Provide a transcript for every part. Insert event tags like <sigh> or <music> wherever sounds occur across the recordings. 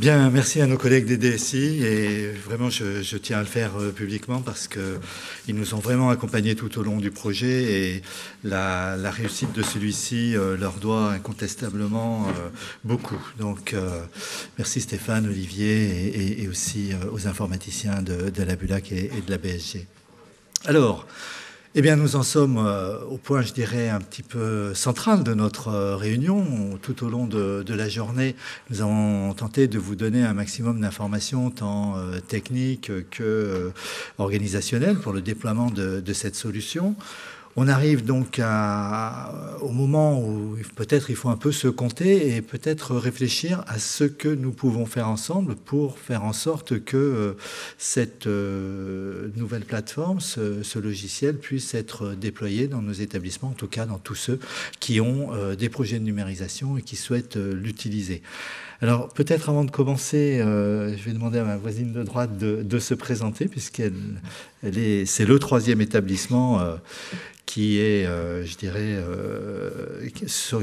Bien, merci à nos collègues des DSI et vraiment je, tiens à le faire euh, publiquement parce qu'ils nous ont vraiment accompagnés tout au long du projet et la, réussite de celui-ci euh, leur doit incontestablement euh, beaucoup. Donc merci Stéphane, Olivier et, aussi aux informaticiens de, la BULAC et, et de la BSG. Alors, eh bien, nous en sommes euh, au point, je dirais, un petit peu central de notre euh, réunion. Tout au long de, la journée, nous avons tenté de vous donner un maximum d'informations, tant euh, techniques que organisationnelles, pour le déploiement de cette solution. On arrive donc au moment où peut-être il faut un peu se compter et peut-être réfléchir à ce que nous pouvons faire ensemble pour faire en sorte que euh, cette euh, nouvelle plateforme, ce, logiciel puisse être déployé dans nos établissements, en tout cas dans tous ceux qui ont euh, des projets de numérisation et qui souhaitent l'utiliser. Alors peut-être avant de commencer, je vais demander à ma voisine de droite de, se présenter puisqu'elle est, c'est le troisième établissement qui est, euh, je dirais, euh,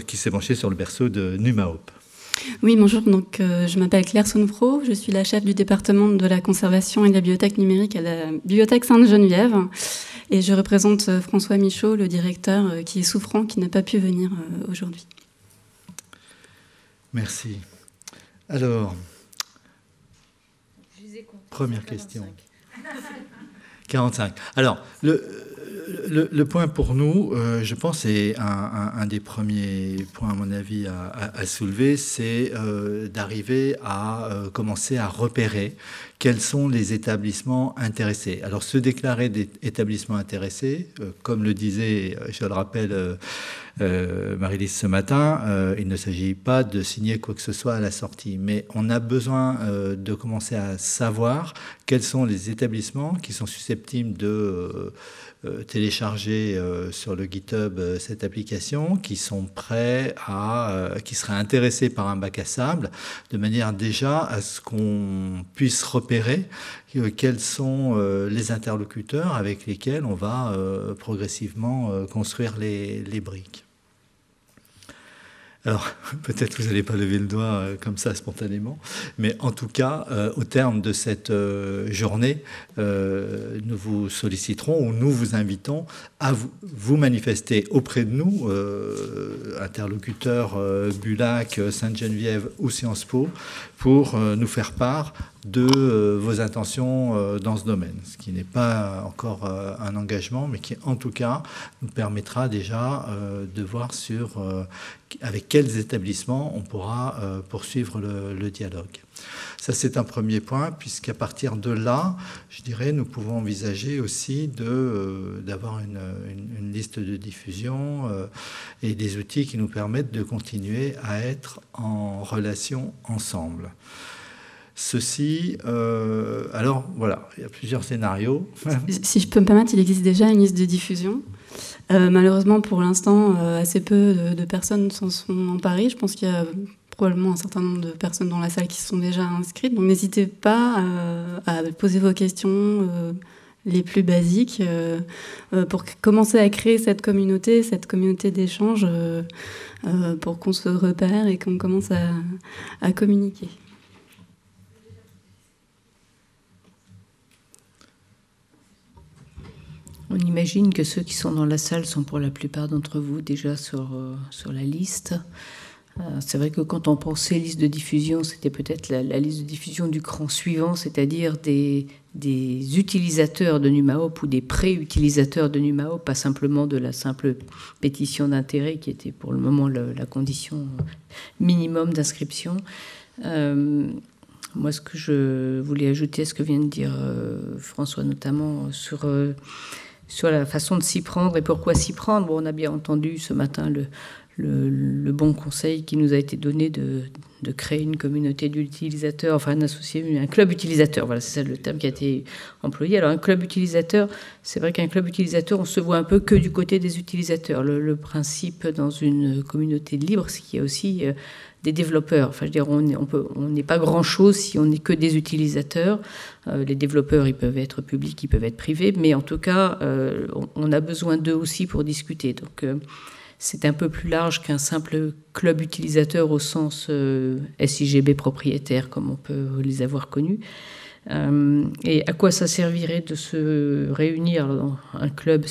qui s'est penché sur le berceau de Numaop. Oui, bonjour. Donc, euh, je m'appelle Claire Sonfro. Je suis la chef du département de la conservation et de la bibliothèque numérique à la Bibliothèque Sainte-Geneviève. Et je représente François Michaud, le directeur, qui est souffrant, qui n'a pas pu venir aujourd'hui. Merci. Alors, première question. 45. Alors, le, le, point pour nous, euh, je pense, et un, des premiers points, à mon avis, à, soulever, c'est euh, d'arriver à euh, commencer à repérer quels sont les établissements intéressés. Alors, se déclarer des établissements intéressés, comme le disait, je le rappelle, Marie-Lise ce matin, il ne s'agit pas de signer quoi que ce soit à la sortie, mais on a besoin de commencer à savoir quels sont les établissements qui sont susceptibles de euh, télécharger euh, sur le GitHub euh, cette application, qui sont prêts à, qui seraient intéressés par un bac à sable, de manière déjà à ce qu'on puisse repérer quels sont les interlocuteurs avec lesquels on va progressivement construire les, briques. Alors, <laughs> peut-être vous n'allez pas lever le doigt euh, comme ça spontanément, mais en tout cas, euh, au terme de cette euh, journée, nous vous solliciterons ou nous vous invitons à vous, manifester auprès de nous, interlocuteurs Bulac, Sainte-Geneviève ou Sciences Po, pour nous faire part de euh, vos intentions euh, dans ce domaine, ce qui n'est pas encore euh, un engagement, mais qui en tout cas nous permettra déjà de voir sur avec quels établissements on pourra poursuivre le, dialogue. Ça, c'est un premier point, puisqu'à partir de là, je dirais, nous pouvons envisager aussi d'avoir une, liste de diffusion et des outils qui nous permettent de continuer à être en relation ensemble. Ceci, euh, alors voilà, il y a plusieurs scénarios. Si je peux me permettre, il existe déjà une liste de diffusion. Euh, malheureusement, pour l'instant, euh, assez peu de, personnes s'en sont emparées. Je pense qu'il y a probablement un certain nombre de personnes dans la salle qui sont déjà inscrites. Donc n'hésitez pas à, poser vos questions les plus basiques pour commencer à créer cette communauté, cette communauté d'échange, pour qu'on se repère et qu'on commence à communiquer. On imagine que ceux qui sont dans la salle sont pour la plupart d'entre vous déjà sur, euh, sur la liste. Euh, c'est vrai que quand on pensait liste de diffusion, c'était peut-être la, liste de diffusion du cran suivant, c'est-à-dire des, utilisateurs de NumaHop ou des pré-utilisateurs de NumaHop, pas simplement de la simple pétition d'intérêt qui était pour le moment la condition minimum d'inscription. Euh, moi, ce que je voulais ajouter à ce que vient de dire François, notamment sur sur la façon de s'y prendre et pourquoi s'y prendre. Bon, on a bien entendu ce matin le, le, bon conseil qui nous a été donné de, de créer une communauté d'utilisateurs, enfin un associé, un club utilisateur. Voilà, c'est ça le terme qui a été employé. Alors un club utilisateur, c'est vrai qu'un club utilisateur, on se voit un peu que du côté des utilisateurs. Le, principe dans une communauté libre, c'est qu'il y a aussi euh, des développeurs. Enfin, je veux dire, on n'est on pas grand-chose si on n'est que des utilisateurs. Euh, les développeurs, ils peuvent être publics, ils peuvent être privés, mais en tout cas, euh, on, a besoin d'eux aussi pour discuter. Donc, c'est un peu plus large qu'un simple club utilisateur au sens SIGB propriétaire, comme on peut les avoir connus. Euh, et à quoi ça servirait de se réunir dans un club?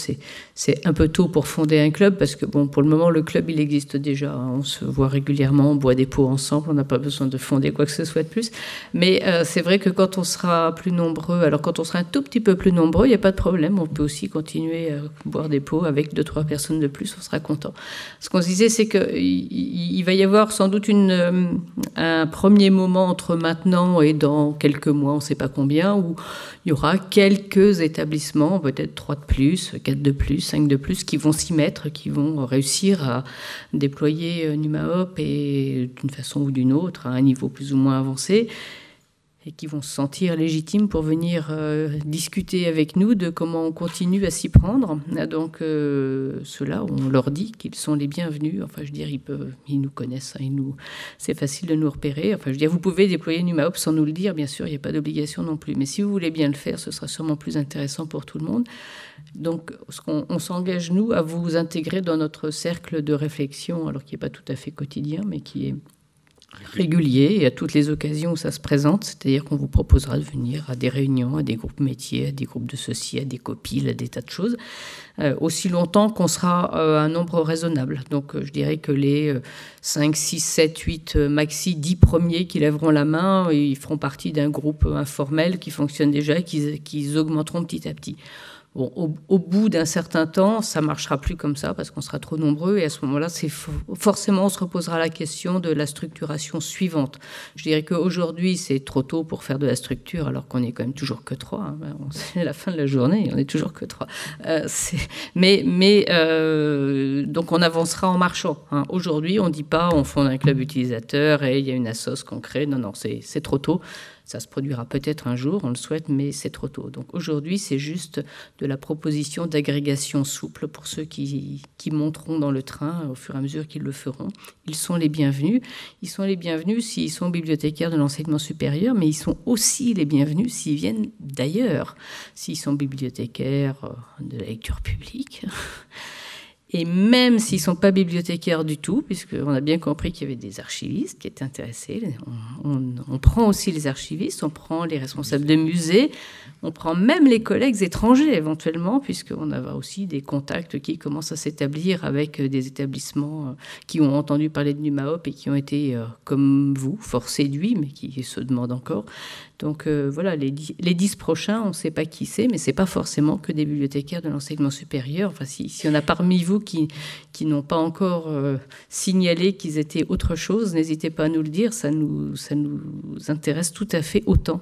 C'est un peu tôt pour fonder un club parce que bon, pour le moment, le club il existe déjà. On se voit régulièrement, on boit des pots ensemble, on n'a pas besoin de fonder quoi que ce soit de plus. Mais euh, c'est vrai que quand on sera plus nombreux, alors quand on sera un tout petit peu plus nombreux, il n'y a pas de problème. On peut aussi continuer à boire des pots avec deux trois personnes de plus, on sera content. Ce qu'on se disait, c'est qu'il il va y avoir sans doute euh, un premier moment entre maintenant et dans quelques mois, on ne sait pas combien, où il y aura quelques établissements, peut-être trois de plus, quatre de plus, cinq de plus, qui vont s'y mettre, qui vont réussir à déployer euh, NumaHop et d'une façon ou d'une autre à un niveau plus ou moins avancé et qui vont se sentir légitimes pour venir euh, discuter avec nous de comment on continue à s'y prendre. Donc euh, ceux-là, on leur dit qu'ils sont les bienvenus. Enfin, je veux dire, ils, peuvent, ils nous connaissent, hein, nous, c'est facile de nous repérer. Enfin, je veux dire, vous pouvez déployer NumaHop sans nous le dire, bien sûr, il n'y a pas d'obligation non plus. Mais si vous voulez bien le faire, ce sera sûrement plus intéressant pour tout le monde. Donc, on, on s'engage, nous, à vous intégrer dans notre cercle de réflexion, alors qui n'est pas tout à fait quotidien, mais qui est régulier et à toutes les occasions où ça se présente, c'est-à-dire qu'on vous proposera de venir à des réunions, à des groupes métiers, à des groupes de ceci, à des copies, à des tas de choses, euh, aussi longtemps qu'on sera euh, un nombre raisonnable. Donc euh, je dirais que les 5, 6, 7, 8, maxi 10 premiers qui lèveront la main, ils feront partie d'un groupe informel qui fonctionne déjà et qui augmenteront petit à petit au, bout d'un certain temps, ça marchera plus comme ça parce qu'on sera trop nombreux et à ce moment-là, forcément on se reposera la question de la structuration suivante. Je dirais qu'aujourd'hui, c'est trop tôt pour faire de la structure alors qu'on est quand même toujours que trois. Hein. <laughs> C'est la fin de la journée, on est toujours que trois. Euh, mais euh, donc on avancera en marchant. Hein. Aujourd'hui, on dit pas on fonde un club utilisateur et il y a une assoce qu'on crée. Non non, c'est trop tôt. Ça se produira peut-être un jour, on le souhaite, mais c'est trop tôt. Donc aujourd'hui, c'est juste de la proposition d'agrégation souple pour ceux qui, qui monteront dans le train au fur et à mesure qu'ils le feront. Ils sont les bienvenus. Ils sont les bienvenus s'ils sont bibliothécaires de l'enseignement supérieur, mais ils sont aussi les bienvenus s'ils viennent d'ailleurs, s'ils sont bibliothécaires euh, de la lecture publique. <laughs> Et même s'ils ne sont pas bibliothécaires du tout, puisqu'on a bien compris qu'il y avait des archivistes qui étaient intéressés, on, prend aussi les archivistes, on prend les responsables de musées, on prend même les collègues étrangers éventuellement, puisqu'on a aussi des contacts qui commencent à s'établir avec des établissements euh, qui ont entendu parler de NUMAOP et qui ont été, euh, comme vous, fort séduits, mais qui se demandent encore. Donc euh, voilà, les, dix prochains, on ne sait pas qui c'est, mais ce n'est pas forcément que des bibliothécaires de l'enseignement supérieur. Enfin, s'il y a parmi vous qui, n'ont pas encore euh, signalé qu'ils étaient autre chose, n'hésitez pas à nous le dire, ça nous, intéresse tout à fait autant.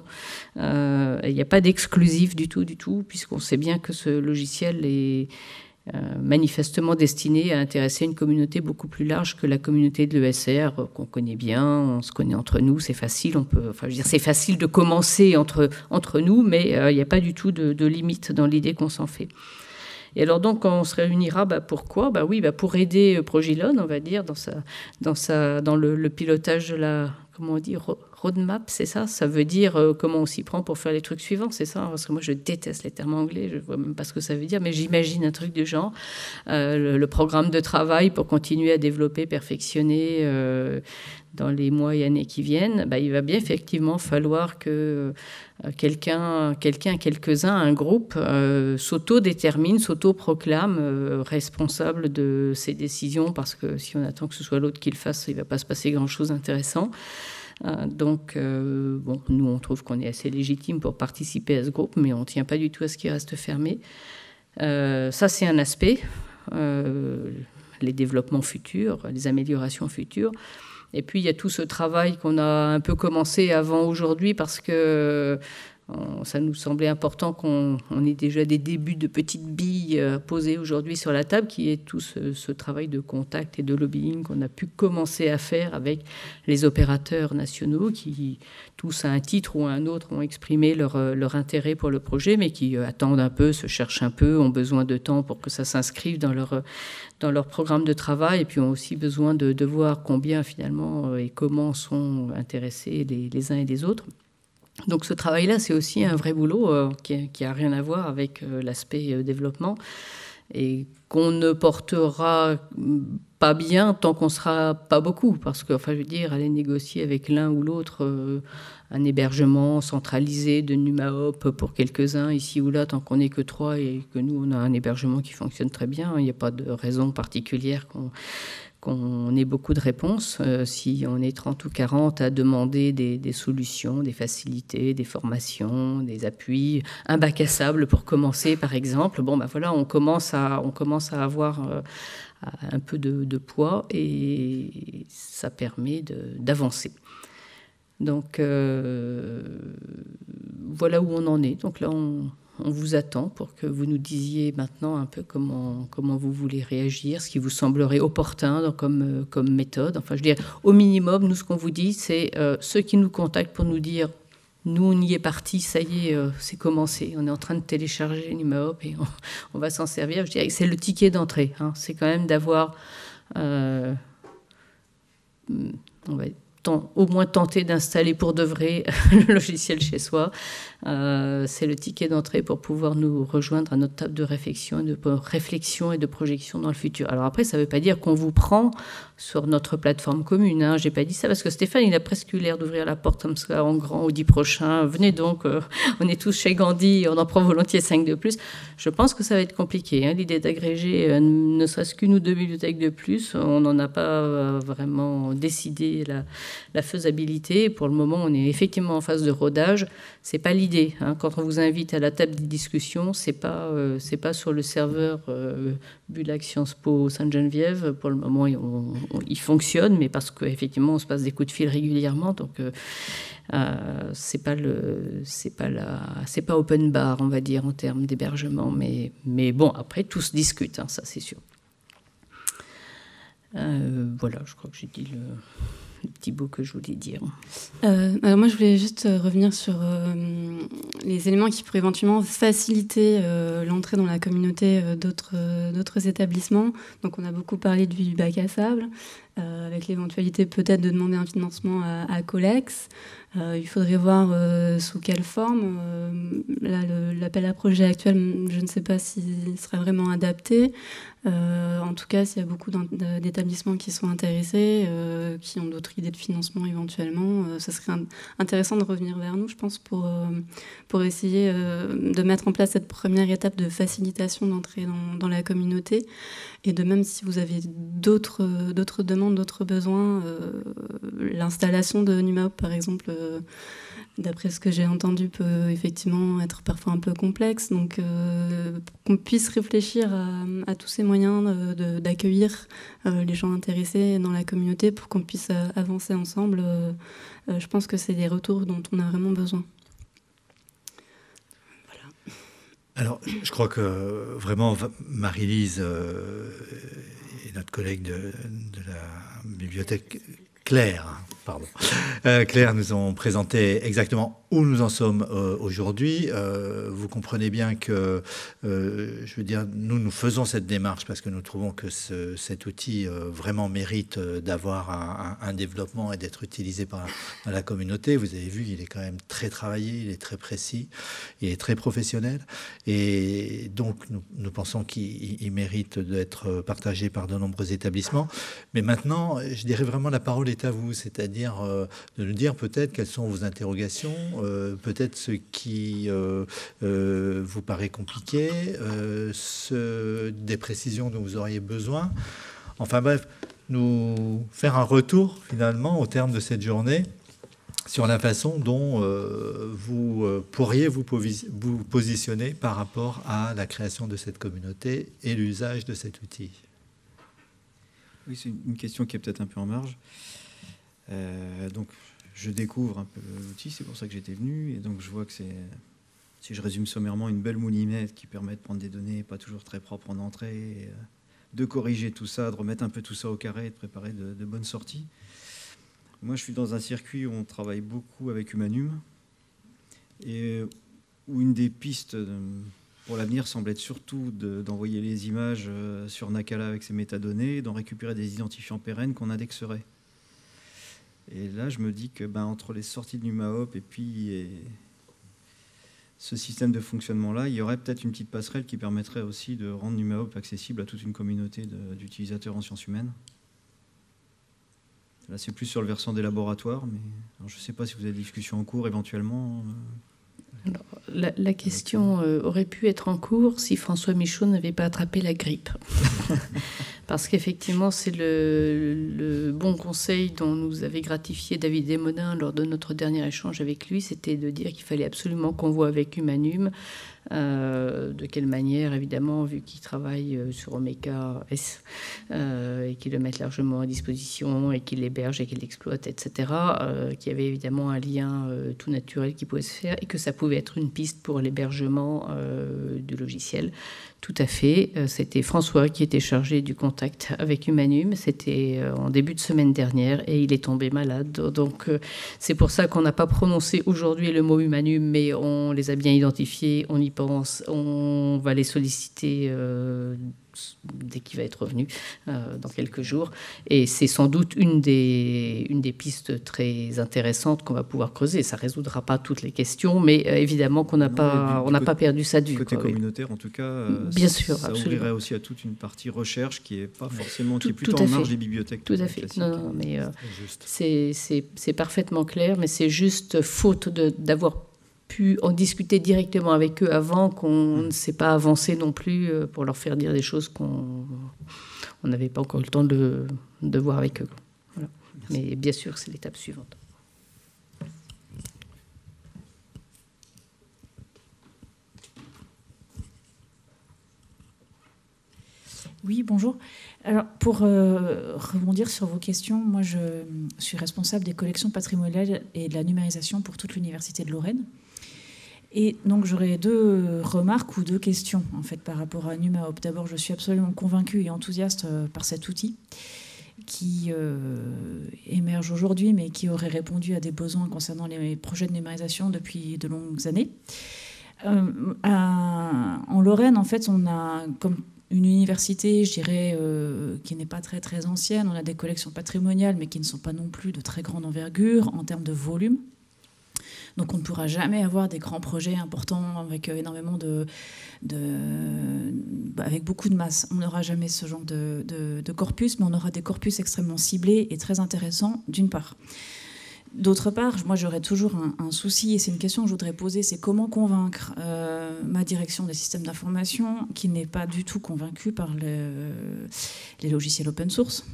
Euh, il n'y a pas d'exclusif du tout, du tout, puisqu'on sait bien que ce logiciel est euh, manifestement destiné à intéresser une communauté beaucoup plus large que la communauté de l'ESR qu'on connaît bien, on se connaît entre nous, c'est facile, on peut, enfin, je veux dire, c'est facile de commencer entre, nous, mais il n'y a pas du tout de, limite dans l'idée qu'on s'en fait. Et alors donc, on se réunira, bah, pourquoi? Bah oui, bah, pour aider Progilon, on va dire, dans le, le pilotage de la, comment on dit, roadmap, c'est ça? Ça veut dire euh, comment on s'y prend pour faire les trucs suivants, c'est ça? Parce que moi, je déteste les termes anglais, je vois même pas ce que ça veut dire, mais j'imagine un truc du genre. Euh, le, programme de travail pour continuer à développer, perfectionner euh, dans les mois et années qui viennent, bah, il va bien effectivement falloir que quelqu'un, quelqu'un, quelques-uns, un groupe s'auto-détermine, s'auto-proclame responsable de ses décisions, parce que si on attend que ce soit l'autre qui le fasse, il ne va pas se passer grand-chose d'intéressant. Euh, donc, euh, bon, nous, on trouve qu'on est assez légitime pour participer à ce groupe, mais on ne tient pas du tout à ce qui reste fermé. Euh, ça, c'est un aspect, les développements futurs, les améliorations futures. Et puis, il y a tout ce travail qu'on a un peu commencé avant aujourd'hui parce que ça nous semblait important qu'on ait déjà des débuts de petites billes euh, posées aujourd'hui sur la table, qui est tout ce, travail de contact et de lobbying qu'on a pu commencer à faire avec les opérateurs nationaux, qui tous à un titre ou à un autre ont exprimé leur, euh, intérêt pour le projet, mais qui euh, attendent un peu, se cherchent un peu, ont besoin de temps pour que ça s'inscrive dans leur, dans leur programme de travail, et puis ont aussi besoin de, voir combien finalement et comment sont intéressés les uns et les autres. Donc ce travail-là, c'est aussi un vrai boulot euh, qui n'a rien à voir avec euh, l'aspect euh, développement. et qu'on ne portera pas bien tant qu'on sera pas beaucoup, parce que, enfin, je veux dire, aller négocier avec l'un ou l'autre un hébergement centralisé de NumaHop pour quelques-uns ici ou là, tant qu'on n'est que trois et que nous on a un hébergement qui fonctionne très bien, il n'y a pas de raison particulière qu'on qu'on ait beaucoup de réponses. Euh, si on est 30 ou 40 à demander des, solutions, des facilités, des formations, des appuis, un bac à sable pour commencer par exemple, bon ben voilà, on commence à, on commence à avoir euh, un peu de, poids et ça permet d'avancer. Donc euh, voilà où on en est. Donc là, on, on vous attend pour que vous nous disiez maintenant un peu comment, comment vous voulez réagir, ce qui vous semblerait opportun comme, euh, comme méthode. Enfin, je veux dire, au minimum, nous, ce qu'on vous dit, c'est euh, ceux qui nous contactent pour nous dire nous, on y est parti, ça y est, euh, c'est commencé. On est en train de télécharger NumaHop et <laughs> on, va s'en servir. Je dirais que c'est le ticket d'entrée. Hein. C'est quand même d'avoir. on va au moins tenter d'installer pour de vrai <laughs> le logiciel chez soi. Euh, c'est le ticket d'entrée pour pouvoir nous rejoindre à notre table de réflexion, de réflexion et de projection dans le futur. Alors après, ça ne veut pas dire qu'on vous prend sur notre plateforme commune. Hein. J'ai pas dit ça parce que Stéphane, il a presque l'air d'ouvrir la porte comme ça en grand au dit prochain. Venez donc, euh, <laughs> on est tous chez Gandhi, on en prend volontiers 5 de plus. Je pense que ça va être compliqué. Hein. L'idée d'agréger euh, ne serait-ce qu'une ou deux bibliothèques de plus, on n'en a pas vraiment décidé la, faisabilité. Pour le moment, on est effectivement en phase de rodage. C'est pas l'idée. Hein. Quand on vous invite à la table des discussions, c'est pas euh, c'est pas sur le serveur euh, Bulac Sciences Po Sainte-Geneviève. Pour le moment, il fonctionne, mais parce qu'effectivement, on se passe des coups de fil régulièrement. Donc, euh, euh, c'est pas c'est pas c'est pas open bar, on va dire en termes d'hébergement. Mais mais bon, après, tout se discute, hein, ça c'est sûr. voilà, je crois que j'ai dit le petit bout que je voulais dire. Euh, alors moi, je voulais juste euh, revenir sur euh, les éléments qui pourraient éventuellement faciliter l'entrée dans la communauté d'autres établissements. Donc on a beaucoup parlé du bac à sable, avec l'éventualité peut-être de demander un financement à, Colex. il faudrait voir sous quelle forme. l'appel à projet actuel, je ne sais pas s'il serait vraiment adapté. Euh, en tout cas, s'il y a beaucoup d'établissements qui sont intéressés, euh, qui ont d'autres idées de financement éventuellement, euh, ce serait intéressant de revenir vers nous, je pense, pour, pour essayer de mettre en place cette première étape de facilitation d'entrée dans, dans, la communauté. Et de même, si vous avez d'autres demandes, d'autres besoins, l'installation de NumaHop, par exemple, d'après ce que j'ai entendu, peut effectivement être parfois un peu complexe. Donc, euh, qu'on puisse réfléchir à, tous ces moyens d'accueillir euh, les gens intéressés dans la communauté pour qu'on puisse euh, avancer ensemble, je pense que c'est des retours dont on a vraiment besoin. Voilà. Alors, je crois que vraiment, Marie-Lise et notre collègue de la bibliothèque Claire, pardon. Claire nous ont présenté exactement où nous en sommes euh, aujourd'hui. Euh, vous comprenez bien que, euh, je veux dire, nous, nous faisons cette démarche parce que nous trouvons que cet outil vraiment mérite d'avoir un, développement et d'être utilisé par, la communauté. Vous avez vu, il est quand même très travaillé, il est très précis, il est très professionnel. Et donc, nous, nous pensons qu'il mérite d'être partagé par de nombreux établissements. Mais maintenant, je dirais vraiment la parole est à vous, c'est-à-dire de nous dire peut-être quelles sont vos interrogations euh, peut-être ce qui euh, euh, vous paraît compliqué, des précisions dont vous auriez besoin. Enfin bref, nous faire un retour finalement au terme de cette journée sur la façon dont vous pourriez vous, positionner par rapport à la création de cette communauté et l'usage de cet outil. Oui, c'est une question qui est peut-être un peu en marge. Donc, je découvre un peu l'outil, c'est pour ça que j'étais venu, et donc je vois que c'est, si je résume sommairement, une belle moulinette qui permet de prendre des données pas toujours très propres en entrée, euh, de corriger tout ça, de remettre un peu tout ça au carré, de préparer de, bonnes sorties. Moi, je suis dans un circuit où on travaille beaucoup avec Humanum, et où une des pistes pour l'avenir semble être surtout d'envoyer les images euh, sur Nakala avec ses métadonnées, d'en récupérer des identifiants pérennes qu'on indexerait. Et là, je me dis que ben, entre les sorties de NumaHop et puis ce système de fonctionnement-là, il y aurait peut-être une petite passerelle qui permettrait aussi de rendre NumaHop accessible à toute une communauté d'utilisateurs en sciences humaines. Là, c'est plus sur le versant des laboratoires, mais je ne sais pas si vous avez des discussions en cours éventuellement. Euh. la, question euh, aurait pu être en cours si François Michaud n'avait pas attrapé la grippe. <laughs> Parce qu'effectivement, c'est le, bon conseil dont nous avait gratifié David Desmodin lors de notre dernier échange avec lui, c'était de dire qu'il fallait absolument qu'on voit avec Humanum euh, de quelle manière, évidemment, vu qu'il travaille euh, sur Omega S euh, et qu'il le met largement à disposition et qu'il l'héberge et qu'il l'exploite, etc., qu'il y avait évidemment un lien tout naturel qui pouvait se faire et que ça pouvait être une piste pour l'hébergement du logiciel. Tout à fait. C'était François qui était chargé du contact avec Humanum. C'était en début de semaine dernière et il est tombé malade. Donc c'est pour ça qu'on n'a pas prononcé aujourd'hui le mot Humanum, mais on les a bien identifiés, on y pense, on va les solliciter dès qu'il va être revenu euh, dans quelques jours. Et c'est sans doute une des, une des pistes très intéressantes qu'on va pouvoir creuser. Ça ne résoudra pas toutes les questions, mais euh, évidemment qu'on n'a pas, on n'a pas perdu ça du côté communautaire, en tout cas, euh, bien ça, sûr, ça ouvrirait aussi à toute une partie recherche qui est pas forcément, qui est plutôt en marge des bibliothèques. Tout à fait. Non, non, mais c'est parfaitement clair, mais c'est juste faute d'avoir pu en discuter directement avec eux avant qu'on mm. ne s'est pas avancé non plus euh, pour leur faire dire des choses qu'on n'avait pas encore le temps de, de voir avec eux. Mais bien sûr, c'est l'étape suivante. Oui, bonjour. Alors, pour euh, rebondir sur vos questions, moi, je suis responsable des collections patrimoniales et de la numérisation pour toute l'Université de Lorraine. Et donc j'aurais deux remarques ou deux questions en fait par rapport à NumaHop. D'abord, je suis absolument convaincue et enthousiaste euh, par cet outil qui euh, émerge aujourd'hui, mais qui aurait répondu à des besoins concernant les projets de numérisation depuis de longues années. Euh, en Lorraine, en fait, on a comme une université, je dirais, qui n'est pas très très ancienne. On a des collections patrimoniales, mais qui ne sont pas non plus de très grande envergure en termes de volume. Donc on ne pourra jamais avoir des grands projets importants avec euh, énormément de, bah, avec beaucoup de masse. On n'aura jamais ce genre de, corpus, mais on aura des corpus extrêmement ciblés et très intéressants, d'une part. D'autre part, moi j'aurais toujours un, souci, et c'est une question que je voudrais poser, c'est comment convaincre euh, ma direction des systèmes d'information, qui n'est pas du tout convaincue par les logiciels open source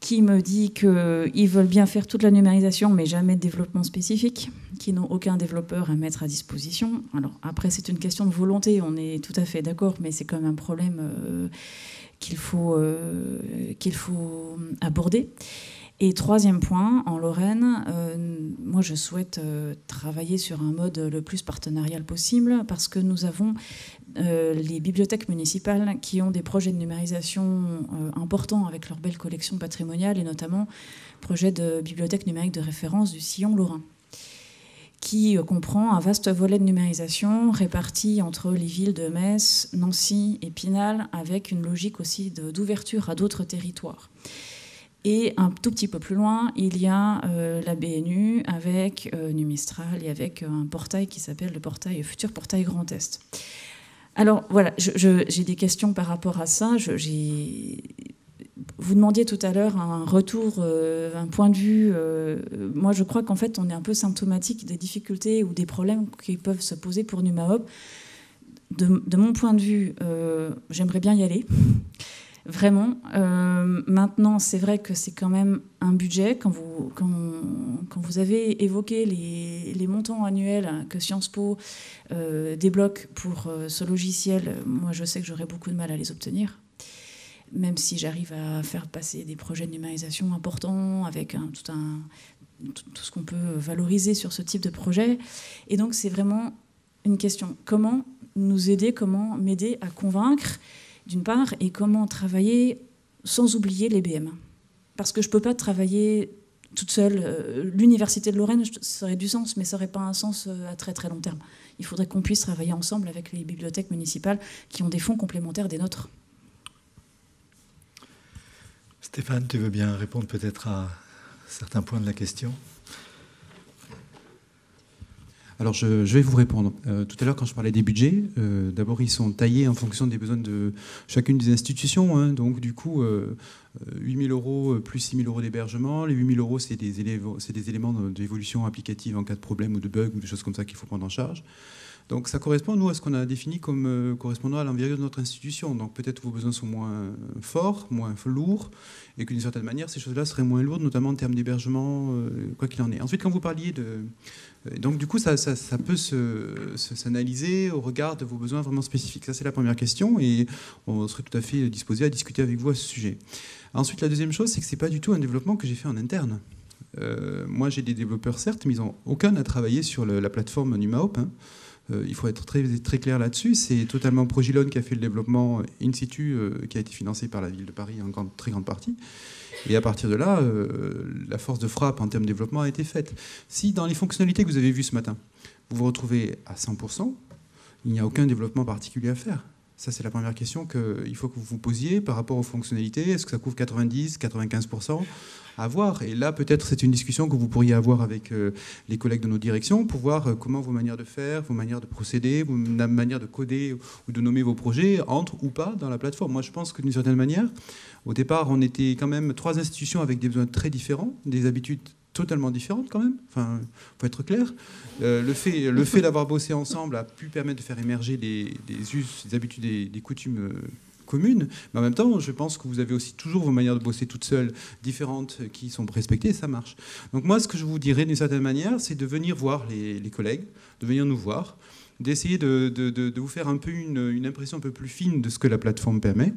qui me dit qu'ils veulent bien faire toute la numérisation, mais jamais de développement spécifique, qui n'ont aucun développeur à mettre à disposition. Alors après, c'est une question de volonté, on est tout à fait d'accord, mais c'est quand même un problème euh, qu'il faut, euh, faut aborder. Et troisième point, en Lorraine, euh, moi je souhaite travailler sur un mode le plus partenarial possible parce que nous avons les bibliothèques municipales qui ont des projets de numérisation importants avec leur belle collection patrimoniale et notamment projet de bibliothèque numérique de référence du Sillon Lorrain qui euh, comprend un vaste volet de numérisation réparti entre les villes de Metz, Nancy et Pinal, avec une logique aussi d'ouverture à d'autres territoires. Et un tout petit peu plus loin, il y a la BNU avec Numistral et avec un portail qui s'appelle le portail Futur Portail Grand Est. Alors voilà, j'ai des questions par rapport à ça. Vous demandiez tout à l'heure un retour, euh, un point de vue. Euh, moi, je crois qu'en fait, on est un peu symptomatique des difficultés ou des problèmes qui peuvent se poser pour NumaHop. De, mon point de vue, euh, j'aimerais bien y aller. <laughs> Vraiment. Maintenant, c'est vrai que c'est quand même un budget. Quand vous, avez évoqué les, les, montants annuels que Sciences Po débloque pour ce logiciel, moi je sais que j'aurais beaucoup de mal à les obtenir. Même si j'arrive à faire passer des projets de numérisation importants avec tout, tout ce qu'on peut valoriser sur ce type de projet. Et donc c'est vraiment une question. Comment nous aider, comment m'aider à convaincre d'une part, et comment travailler sans oublier les BM. Parce que je ne peux pas travailler toute seule. Euh, l'université de Lorraine, ça aurait du sens, mais ça n'aurait pas un sens euh, à très très long terme. Il faudrait qu'on puisse travailler ensemble avec les bibliothèques municipales qui ont des fonds complémentaires des nôtres. Stéphane, tu veux bien répondre peut-être à certains points de la question? Alors, je, vais vous répondre. tout à l'heure, quand je parlais des budgets, d'abord, ils sont taillés en fonction des besoins de chacune des institutions. Hein. donc, du coup, 8 000 euros plus 6 000 euros d'hébergement. Les 8 000 euros, c'est des, des, éléments d'évolution applicative en cas de problème ou de bug ou de choses comme ça qu'il faut prendre en charge. Donc ça correspond, nous, à ce qu'on a défini comme euh, correspondant à l'envergure de notre institution. Donc peut-être vos besoins sont moins forts, moins lourds, et qu'une certaine manière, ces choses-là seraient moins lourdes, notamment en termes d'hébergement, euh, quoi qu'il en est. Ensuite, quand vous parliez de... Euh, donc du coup, ça, ça, peut s'analyser au regard de vos besoins vraiment spécifiques. Ça, c'est la première question, et on serait tout à fait disposé à discuter avec vous à ce sujet. Ensuite, la deuxième chose, c'est que ce n'est pas du tout un développement que j'ai fait en interne. moi, j'ai des développeurs, certes, mais ils n'ont aucun à travailler sur la plateforme NumaOp. Hein. Euh, il faut être très, très clair là-dessus. C'est totalement Progilone qui a fait le développement in situ, euh, qui a été financé par la ville de Paris en très grande partie. Et à partir de là, euh, la force de frappe en termes de développement a été faite. Si dans les fonctionnalités que vous avez vues ce matin, vous vous retrouvez à 100%, il n'y a aucun développement particulier à faire. Ça, c'est la première question qu'il faut que vous vous posiez par rapport aux fonctionnalités. Est-ce que ça couvre 90, 95% À voir. Et là, peut-être, c'est une discussion que vous pourriez avoir avec euh, les collègues de nos directions pour voir euh, comment vos manières de faire, vos manières de procéder, vos manières de coder ou de nommer vos projets entrent ou pas dans la plateforme. Moi, je pense que d'une certaine manière, au départ, on était quand même trois institutions avec des besoins très différents, des habitudes totalement différentes quand même. Enfin, faut être clair. Euh, le fait, le fait d'avoir bossé ensemble a pu permettre de faire émerger des, des us, des habitudes, des, des coutumes communes. Mais en même temps, je pense que vous avez aussi toujours vos manières de bosser toutes seules, différentes, qui sont respectées, et ça marche. Donc moi, ce que je vous dirais d'une certaine manière, c'est de venir voir les, les, collègues, de venir nous voir, d'essayer de, de, de, vous faire un peu une, une, impression un peu plus fine de ce que la plateforme permet.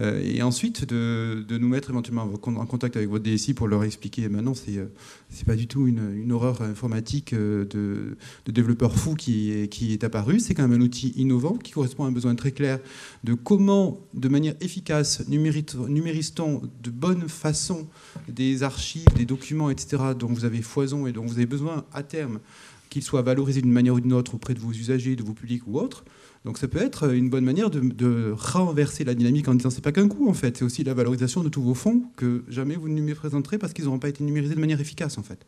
Euh, et ensuite de, nous mettre éventuellement en contact avec votre DSI pour leur expliquer maintenant c'est euh, c'est pas du tout une, horreur informatique euh, de, de développeur fou qui est, qui est apparu, c'est quand même un outil innovant qui correspond à un besoin très clair de comment, de manière efficace, numérise-t-on de bonne façon des archives, des documents, etc., dont vous avez foison et dont vous avez besoin à terme qu'ils soient valorisés d'une manière ou d'une autre auprès de vos usagers, de vos publics ou autres. Donc ça peut être une bonne manière de, renverser la dynamique en disant c'est pas qu'un coup en fait, c'est aussi la valorisation de tous vos fonds que jamais vous ne me présenterez parce qu'ils n'auront pas été numérisés de manière efficace en fait.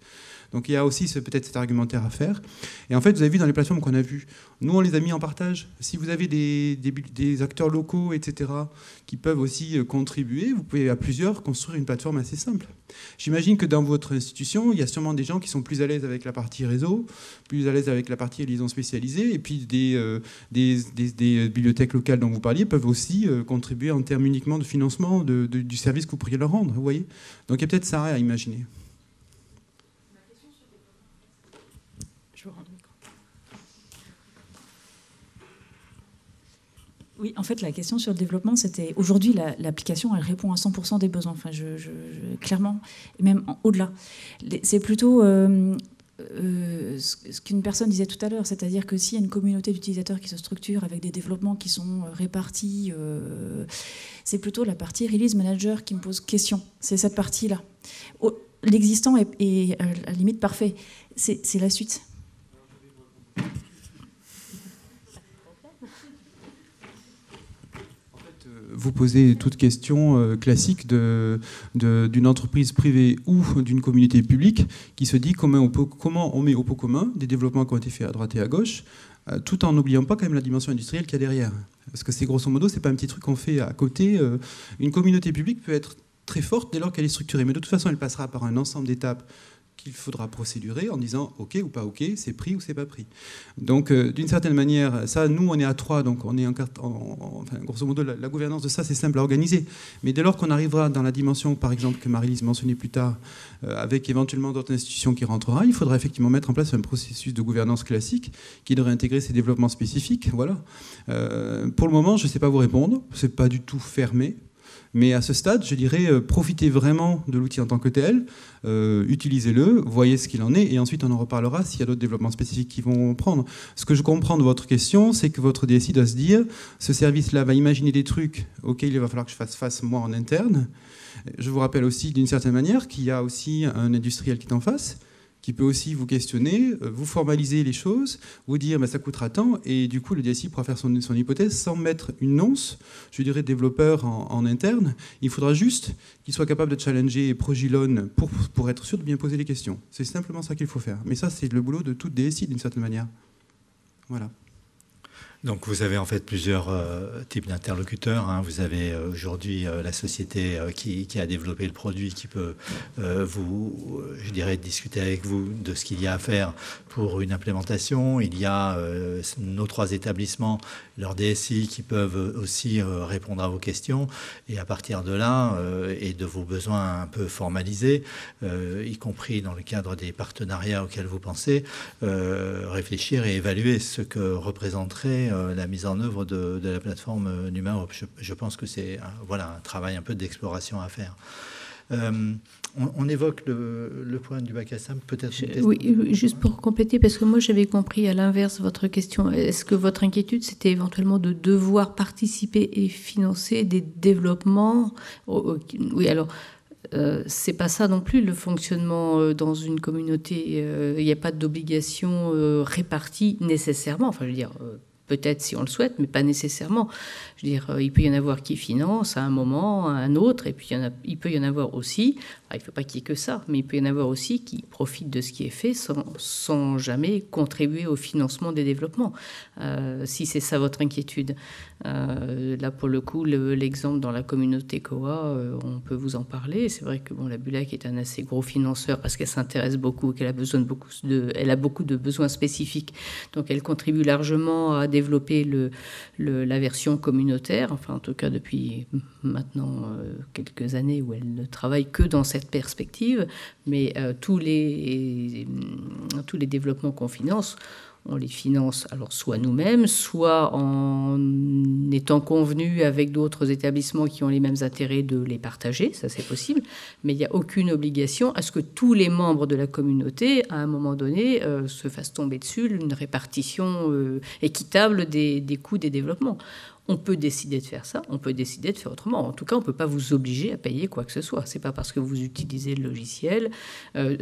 Donc il y a aussi peut-être cet argumentaire à faire. Et en fait, vous avez vu dans les plateformes qu'on a vues, nous on les a mis en partage. Si vous avez des, acteurs locaux, etc., qui peuvent aussi euh, contribuer, vous pouvez à plusieurs construire une plateforme assez simple. J'imagine que dans votre institution, il y a sûrement des gens qui sont plus à l'aise avec la partie réseau, plus à l'aise avec la partie liaison spécialisée, et puis des, euh, des, des, bibliothèques locales dont vous parliez peuvent aussi euh, contribuer en termes uniquement de financement du service que vous pourriez leur rendre. Vous voyez Donc il y a peut-être ça à imaginer. Oui, en fait, la question sur le développement, c'était aujourd'hui, l'application, elle répond à 100% des besoins. Enfin, je, clairement, même au-delà. C'est plutôt euh, euh, ce qu'une personne disait tout à l'heure, c'est-à-dire que s'il y a une communauté d'utilisateurs qui se structure avec des développements qui sont euh, répartis, c'est plutôt la partie release manager qui me pose question. C'est cette partie-là. L'existant est, à la limite parfait. C'est la suite. Vous posez toute question euh, classique d'une entreprise privée ou d'une communauté publique qui se dit comment on, peut, comment on met au pot commun des développements qui ont été faits à droite et à gauche, euh, tout en n'oubliant pas quand même la dimension industrielle qu'il y a derrière. Parce que c'est grosso modo, c'est pas un petit truc qu'on fait à côté. Euh, une communauté publique peut être très forte dès lors qu'elle est structurée, mais de toute façon, elle passera par un ensemble d'étapes qu'il faudra procédurer en disant OK ou pas OK, c'est pris ou c'est pas pris. Donc, euh, d'une certaine manière, ça, nous, on est à trois, donc on est en, enfin, grosso modo, la, gouvernance de ça, c'est simple à organiser. Mais dès lors qu'on arrivera dans la dimension, par exemple, que Marie-Lise mentionnait plus tard, euh, avec éventuellement d'autres institutions qui rentrera, il faudra effectivement mettre en place un processus de gouvernance classique qui devrait intégrer ces développements spécifiques. Voilà. Euh, pour le moment, je ne sais pas vous répondre, c'est pas du tout fermé. Mais à ce stade, je dirais, euh, profitez vraiment de l'outil en tant que tel, euh, utilisez-le, voyez ce qu'il en est, et ensuite on en reparlera s'il y a d'autres développements spécifiques qui vont prendre. Ce que je comprends de votre question, c'est que votre DSI doit se dire, ce service-là va imaginer des trucs auxquels il va falloir que je fasse face moi en interne. Je vous rappelle aussi d'une certaine manière qu'il y a aussi un industriel qui est en face, qui peut aussi vous questionner, euh, vous formaliser les choses, vous dire bah, ça coûtera tant, et du coup le DSI pourra faire son, hypothèse sans mettre une nonce, je dirais développeur en, interne. Il faudra juste qu'il soit capable de challenger Progilone pour, pour être sûr de bien poser les questions. C'est simplement ça qu'il faut faire. Mais ça, c'est le boulot de toute DSI d'une certaine manière. Voilà. Donc vous avez en fait plusieurs euh, types d'interlocuteurs. Hein. Vous avez euh, aujourd'hui euh, la société qui, a développé le produit qui peut vous, je dirais, discuter avec vous de ce qu'il y a à faire pour une implémentation. Il y a nos trois établissements, leurs DSI, qui peuvent aussi répondre à vos questions. Et à partir de là, et de vos besoins un peu formalisés, y compris dans le cadre des partenariats auxquels vous pensez, réfléchir et évaluer ce que représenterait la mise en œuvre de, la plateforme euh, Numa Je, pense que c'est voilà, un travail un peu d'exploration à faire. Euh, on, évoque le, point du bac à sable, peut-être Oui, juste pour compléter, parce que moi j'avais compris à l'inverse votre question. Est-ce que votre inquiétude, c'était éventuellement de devoir participer et financer des développements Oui, alors. Euh, c'est pas ça non plus le fonctionnement dans une communauté. Il n'y a pas d'obligation répartie nécessairement. Enfin, je veux dire, peut-être si on le souhaite, mais pas nécessairement. Je veux dire, euh, il peut y en avoir qui financent à un moment, à un autre, et puis il, peut y en avoir aussi, il ne faut pas qu'il y ait que ça, mais il peut y en avoir aussi qui profitent de ce qui est fait sans, sans jamais contribuer au financement des développements, euh, si c'est ça votre inquiétude. Euh, là, pour le coup, l'exemple dans la communauté COA, on peut vous en parler. C'est vrai que bon, la BULAC est un assez gros financeur parce qu'elle s'intéresse beaucoup, qu'elle a beaucoup de, a beaucoup de besoins spécifiques, donc elle contribue largement à développer le, la version communautaire, enfin en tout cas depuis maintenant euh, quelques années où elle ne travaille que dans cette perspective, mais euh, tous, les, tous les développements qu'on finance, on les finance alors soit nous-mêmes, soit en étant convenus avec d'autres établissements qui ont les mêmes intérêts de les partager, ça c'est possible, mais il n'y a aucune obligation à ce que tous les membres de la communauté, à un moment donné, euh, se fassent tomber dessus une répartition euh, équitable des coûts des développements. On peut décider de faire ça, on peut décider de faire autrement. En tout cas, on ne peut pas vous obliger à payer quoi que ce soit. C'est pas parce que vous utilisez le logiciel. Euh,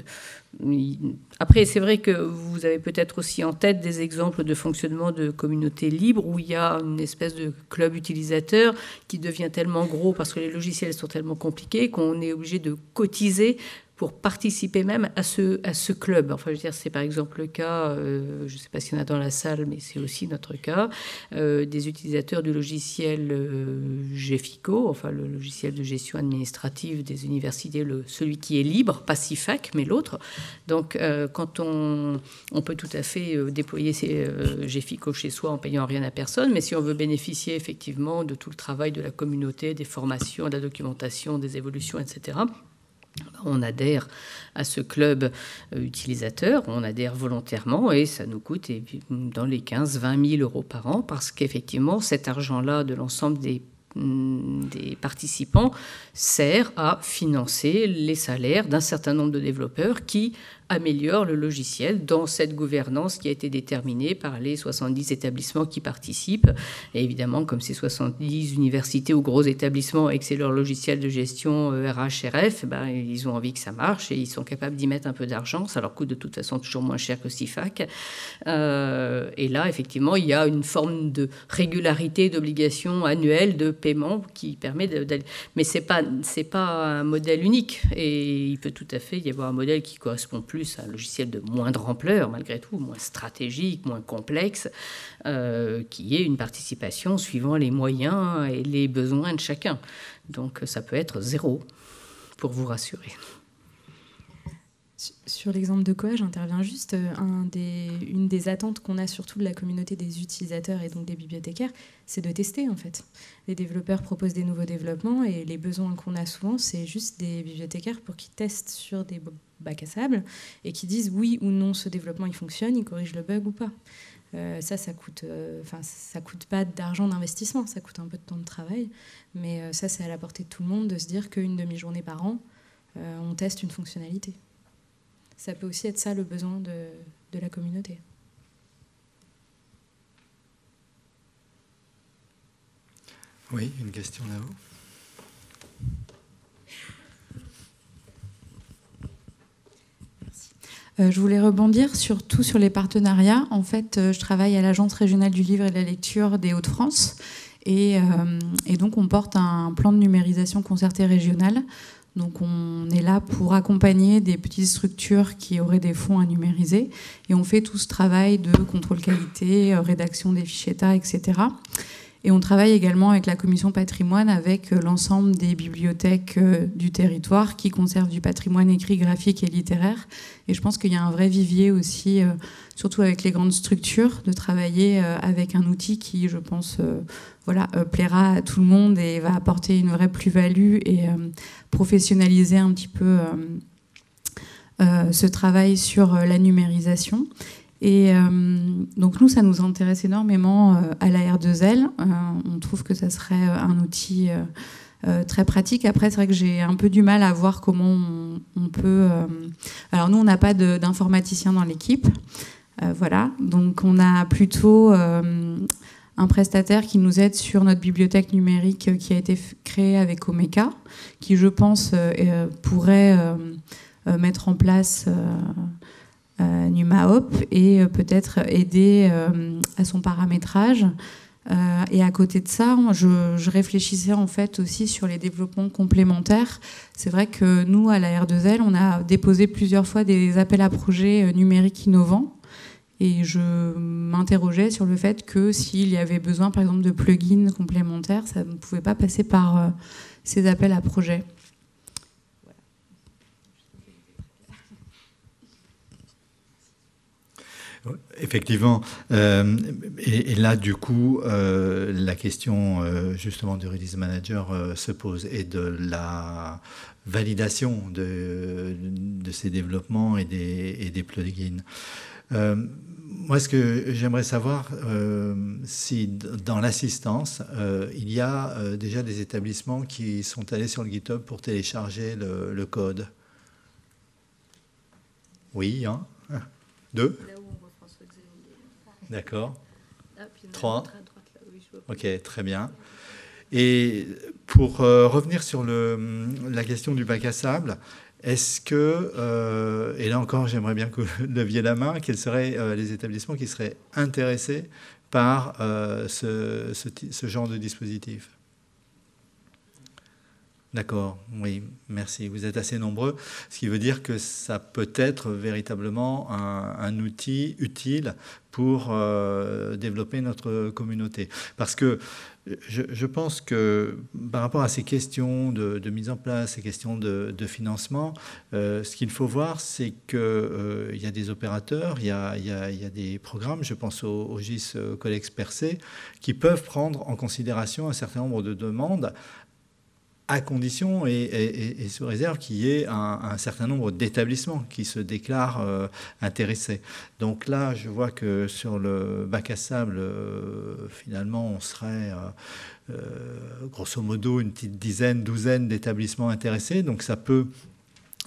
après, c'est vrai que vous avez peut-être aussi en tête des exemples de fonctionnement de communautés libres où il y a une espèce de club utilisateur qui devient tellement gros parce que les logiciels sont tellement compliqués qu'on est obligé de cotiser pour participer même à ce, à ce club. Enfin, je veux dire, c'est par exemple le cas, euh, je ne sais pas s'il y en a dans la salle, mais c'est aussi notre cas, euh, des utilisateurs du logiciel euh, GEFICO, enfin le logiciel de gestion administrative des universités, le, celui qui est libre, pas CIFAC, mais l'autre. Donc, quand on, on peut tout à fait déployer ces GEFICO chez soi en payant rien à personne, mais si on veut bénéficier effectivement de tout le travail de la communauté, des formations, de la documentation, des évolutions, etc., on adhère à ce club euh, utilisateur, on adhère volontairement et ça nous coûte dans les 15-20 000 euros par an parce qu'effectivement cet argent-là de l'ensemble des mm, des participants sert à financer les salaires d'un certain nombre de développeurs qui améliore le logiciel dans cette gouvernance qui a été déterminée par les 70 établissements qui participent. Et évidemment, comme ces 70 universités ou gros établissements et que c'est leur logiciel de gestion RHRF, euh, ben, ils ont envie que ça marche et ils sont capables d'y mettre un peu d'argent. Ça leur coûte de toute façon toujours moins cher que CIFAC. Euh, et là, effectivement, il y a une forme de régularité d'obligation annuelle de paiement qui permet de... Mais ce n'est pas, pas un modèle unique et il peut tout à fait y avoir un modèle qui correspond plus un logiciel de moindre ampleur, malgré tout, moins stratégique, moins complexe, euh, qui est une participation suivant les moyens et les besoins de chacun. Donc ça peut être zéro, pour vous rassurer. Sur l'exemple de Coa, j'interviens juste. Euh, une des attentes qu'on a surtout de la communauté des utilisateurs et donc des bibliothécaires, c'est de tester en fait. Les développeurs proposent des nouveaux développements et les besoins qu'on a souvent, c'est juste des bibliothécaires pour qu'ils testent sur des bacs à sable et qui disent oui ou non ce développement il fonctionne, il corrige le bug ou pas. Euh, ça, ça coûte, euh, enfin, ça coûte pas d'argent d'investissement, ça coûte un peu de temps de travail, mais ça, c'est à la portée de tout le monde de se dire qu'une demi-journée par an, on teste une fonctionnalité ça peut aussi être ça le besoin de, de la communauté. Oui, une question là-haut. Je voulais rebondir surtout sur les partenariats. En fait, je travaille à l'Agence régionale du livre et de la lecture des Hauts-de-France. Et, et, donc, on porte un plan de numérisation concerté régional donc on est là pour accompagner des petites structures qui auraient des fonds à numériser et on fait tout ce travail de contrôle qualité, euh, rédaction des fichiers etc. Et on travaille également avec la commission patrimoine, avec euh, l'ensemble des bibliothèques euh, du territoire qui conservent du patrimoine écrit, graphique et littéraire. Et je pense qu'il y a un vrai vivier aussi, surtout avec les grandes structures, de travailler avec un outil qui, je pense, voilà, plaira à tout le monde et va apporter une vraie plus-value et professionnaliser un petit peu euh, euh, ce travail sur euh, la numérisation. Et donc nous, ça nous intéresse énormément à la R2L. on trouve que ça serait un outil très pratique. Après, c'est vrai que j'ai un peu du mal à voir comment on, peut... alors nous, on n'a pas d'informaticien dans l'équipe. voilà, donc on a plutôt un prestataire qui nous aide sur notre bibliothèque numérique euh, qui a été créée avec Omeka, qui je pense euh, euh, pourrait mettre en place NumaHop et peut-être aider à son paramétrage. et à côté de ça, je, réfléchissais en fait aussi sur les développements complémentaires. C'est vrai que nous, à la R2L, on a déposé plusieurs fois des appels à projets numériques innovants. Et je m'interrogeais sur le fait que s'il y avait besoin, par exemple, de plugins complémentaires, ça ne pouvait pas passer par euh, ces appels à projets. Effectivement. Euh, et, là, du coup, euh, la question justement du release manager se pose et de la validation de, ces développements et des, plugins. Moi, ce que j'aimerais savoir, euh, si dans l'assistance, euh, il y a euh, déjà des établissements qui sont allés sur le GitHub pour télécharger le, code. Oui, hein Deux D'accord. Ah, Trois Ok, très bien. Et pour revenir sur le, la question du bac à sable, est-ce que, euh, et là encore j'aimerais bien que vous <laughs> leviez la main, quels seraient euh, les établissements qui seraient intéressés par euh, ce, ce, genre de dispositif? D'accord, oui, merci. Vous êtes assez nombreux, ce qui veut dire que ça peut être véritablement un, outil utile pour développer notre communauté. Parce que je, pense que par rapport à ces questions de, mise en place, ces questions de, financement, euh, ce qu'il faut voir, c'est qu'il euh, y a des opérateurs, il y a, des programmes, je pense au, au GIS Collex Percé, qui peuvent prendre en considération un certain nombre de demandes à condition et, sous réserve qu'il y ait un, certain nombre d'établissements qui se déclarent euh, intéressés. Donc là, je vois que sur le bac à sable, euh, finalement, on serait euh, grosso modo une petite dizaine, douzaine d'établissements intéressés. Donc ça peut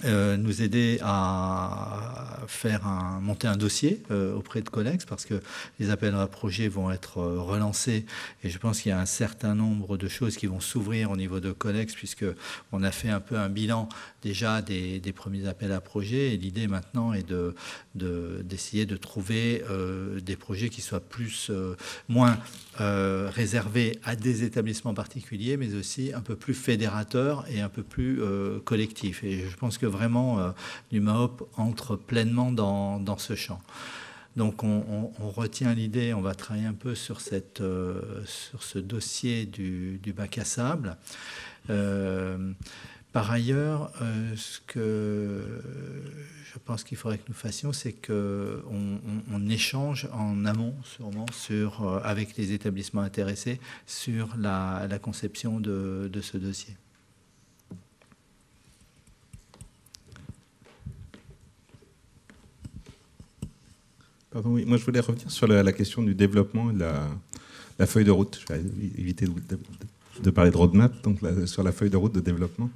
euh, nous aider à faire un, monter un dossier euh, auprès de Colex parce que les appels à projets vont être euh, relancés. Et je pense qu'il y a un certain nombre de choses qui vont s'ouvrir au niveau de Colex puisque on a fait un peu un bilan déjà des, des premiers appels à projets. Et l'idée maintenant est de d'essayer de, trouver des projets qui soient plus moins réservés à des établissements particuliers mais aussi un peu plus fédérateurs et un peu plus collectifs et je pense que vraiment euh, l'UMAOP entre pleinement dans, ce champ. Donc on, retient l'idée, on va travailler un peu sur, cette, euh, sur ce dossier du, bac à sable. Euh, par ailleurs, ce que je pense qu'il faudrait que nous fassions, c'est qu'on on, échange en amont, sûrement, sur, avec les établissements intéressés sur la, conception de ce dossier. Moi, je voulais revenir sur la, question du développement et de la, feuille de route. Je vais éviter de, parler de roadmap, donc sur la feuille de route de développement.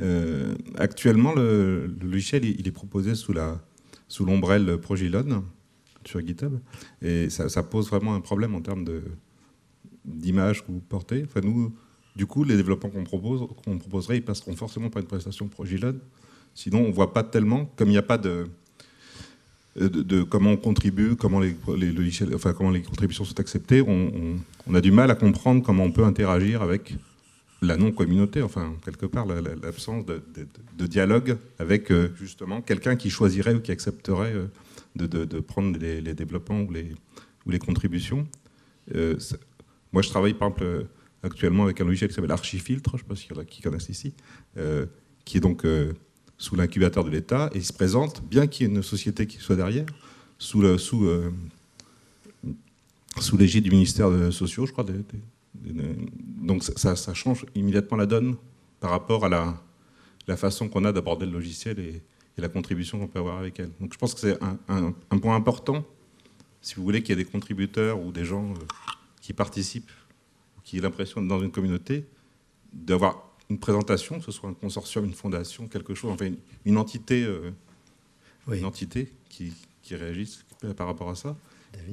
Euh, actuellement, le, logiciel il est proposé sous l'ombrelle Progilon sur GitHub, et ça, pose vraiment un problème en termes de d'image que vous portez. Enfin, nous, du coup, les développements qu'on propose, qu'on proposerait, ils passeront forcément par une prestation Progilon. Sinon, on voit pas tellement, comme il n'y a pas de de, comment on contribue, comment les, contributions sont acceptées, on, a du mal à comprendre comment on peut interagir avec la non-communauté, enfin quelque part l'absence de, dialogue avec justement quelqu'un qui choisirait ou qui accepterait de, prendre les, développements ou les contributions. moi, je travaille par exemple actuellement avec un logiciel qui s'appelle Archifiltre, je ne sais pas s'il y en a qui connaissent ici, qui est donc sous l'incubateur de l'État et il se présente, bien qu'il y ait une société qui soit derrière, sous, le, sous, euh, l'égide du ministère de sociaux, je crois. donc ça, change immédiatement la donne par rapport à la, la façon qu'on a d'aborder le logiciel et, la contribution qu'on peut avoir avec elle. Donc je pense que c'est un, point important, si vous voulez qu'il y ait des contributeurs ou des gens euh, qui participent, qui aient l'impression dans une communauté, d'avoir une présentation, que ce soit un consortium, une fondation, quelque chose, enfin une, entité, euh, une entité qui, qui, réagisse par rapport à ça,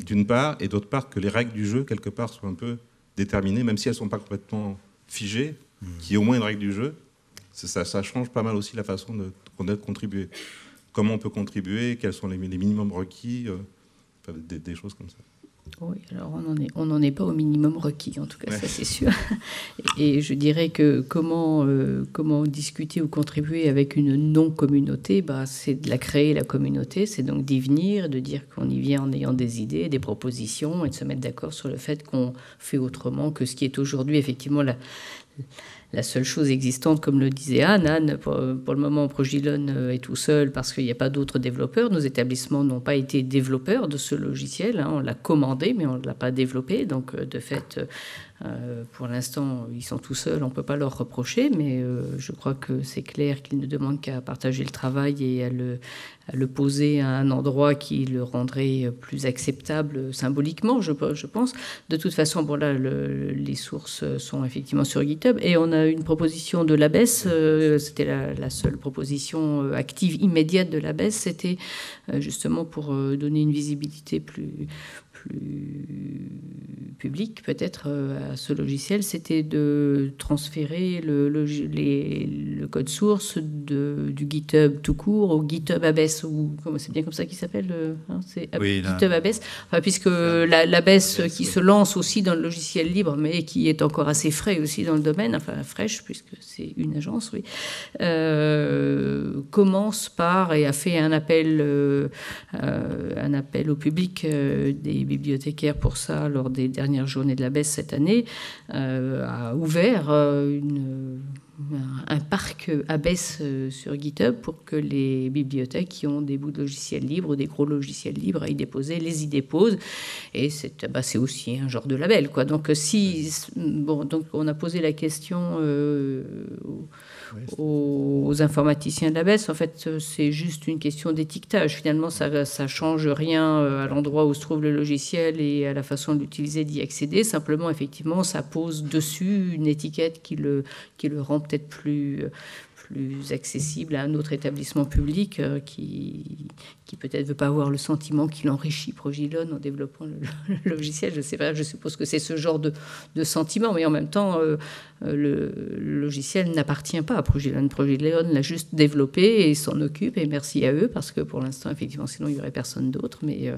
d'une part, et d'autre part que les règles du jeu, quelque part, soient un peu déterminées, même si elles ne sont pas complètement figées, hmm. qu'il y ait au moins une règle du jeu, ça, ça, change pas mal aussi la façon de, de contribuer. Comment on peut contribuer, quels sont les, minimums requis, euh, des choses comme ça. Oui, alors on n'en est, est pas au minimum requis, en tout cas, ça c'est sûr. <laughs> Et je dirais que comment, euh, comment discuter ou contribuer avec une non-communauté, bah, c'est de la créer, la communauté, c'est donc d'y venir, de dire qu'on y vient en ayant des idées, des propositions, et de se mettre d'accord sur le fait qu'on fait autrement que ce qui est aujourd'hui effectivement la, la seule chose existante, comme le disait Anne, Anne, pour, le moment, Progilon euh, est tout seul parce qu'il n'y a pas d'autres développeurs. Nos établissements n'ont pas été développeurs de ce logiciel. Hein. On l'a commandé, mais on ne l'a pas développé. Donc, euh, de fait, euh, pour l'instant, ils sont tout seuls, on ne peut pas leur reprocher, mais je crois que c'est clair qu'ils ne demandent qu'à partager le travail et à le, poser à un endroit qui le rendrait plus acceptable symboliquement, je, pense. De toute façon, bon, là, les sources sont effectivement sur GitHub et on a une proposition de l'ABES, euh, c'était la, seule proposition euh, active immédiate de l'ABES, c'était euh, justement pour donner une visibilité plus public peut-être à ce logiciel, c'était de transférer le, le, code source de, du GitHub tout court au GitHub ABES, ou c'est bien comme ça qu'il s'appelle hein, C'est GitHub ABES, enfin, puisque l'ABES qui se lance aussi dans le logiciel libre, mais qui est encore assez frais aussi dans le domaine, enfin fraîche, puisque c'est une agence, oui, euh, commence par et a fait un appel, euh, un appel au public des bibliothécaires pour ça lors des dernières journées de la baisse cette année, euh, a ouvert euh, un parc ABES euh, sur GitHub pour que les bibliothèques qui ont des bouts de logiciels libres, des gros logiciels libres à y déposer, les y déposent. Et c'est bah, aussi un genre de label. Quoi. Donc, si, bon, donc on a posé la question aux, informaticiens de la baisse. En fait, c'est juste une question d'étiquetage. Finalement, ça ne change rien euh, à l'endroit où se trouve le logiciel et à la façon de l'utiliser, d'y accéder. Simplement, effectivement, ça pose dessus une étiquette qui le, qui le rend peut-être plus, plus accessible à un autre établissement public euh, qui, qui peut-être ne veut pas avoir le sentiment qu'il enrichit Progilon en développant le, logiciel. Je sais pas, je suppose que c'est ce genre de, sentiment, mais en même temps, euh, euh, le, logiciel n'appartient pas à Progilon. Progilon l'a juste développé et s'en occupe, et merci à eux, parce que pour l'instant, effectivement, sinon il n'y aurait personne d'autre. Mais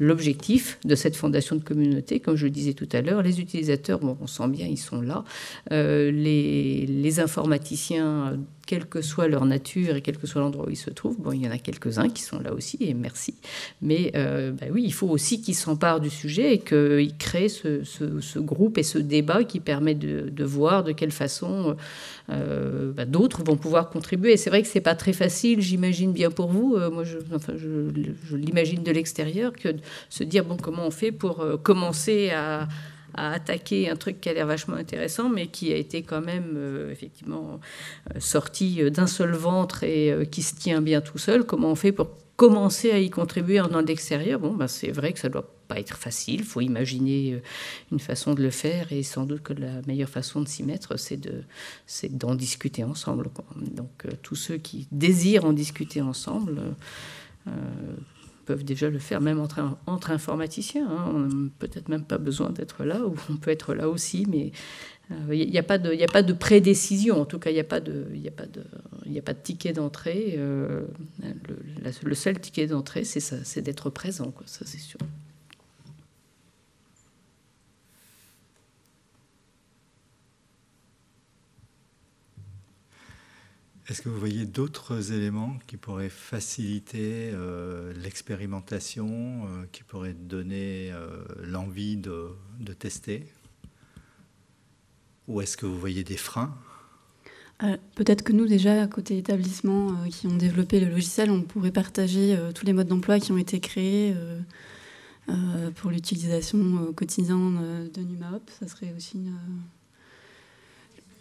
l'objectif de cette fondation de communauté, comme je le disais tout à l'heure, les utilisateurs, bon, on sent bien, ils sont là. les, les informaticiens quelle que soit leur nature et quel que soit l'endroit où ils se trouvent. Bon, il y en a quelques-uns qui sont là aussi, et merci. Mais euh, bah oui, il faut aussi qu'ils s'emparent du sujet et qu'ils créent ce, groupe et ce débat qui permet de, voir de quelle façon euh, bah, d'autres vont pouvoir contribuer. C'est vrai que c'est pas très facile, j'imagine bien pour vous. Euh, moi, je, l'imagine de l'extérieur que de se dire bon, comment on fait pour commencer à attaquer un truc qui a l'air vachement intéressant, mais qui a été quand même effectivement sorti d'un seul ventre et qui se tient bien tout seul. Comment on fait pour commencer à y contribuer en un extérieur Bon, ben, c'est vrai que ça doit pas être facile. Il faut imaginer une façon de le faire et sans doute que la meilleure façon de s'y mettre, c'est de, c'est d'en discuter ensemble. Donc tous ceux qui désirent en discuter ensemble peuvent déjà le faire, même entre, entre informaticiens. Hein. On n'a peut-être même pas besoin d'être là, ou on peut être là aussi, mais il euh, n'y a, pas de, a pas de prédécision. En tout cas, il n'y a, pas de, a, pas de, de ticket d'entrée. Euh, le seul ticket d'entrée, c'est d'être présent, quoi, ça c'est sûr. Est-ce que vous voyez d'autres éléments qui pourraient faciliter euh, l'expérimentation, qui pourraient donner l'envie de, tester? Ou est-ce que vous voyez des freins? Peut-être que nous, déjà, à côté établissements qui ont développé le logiciel, on pourrait partager tous les modes d'emploi qui ont été créés pour l'utilisation au quotidien de NumaHop. Ça serait aussi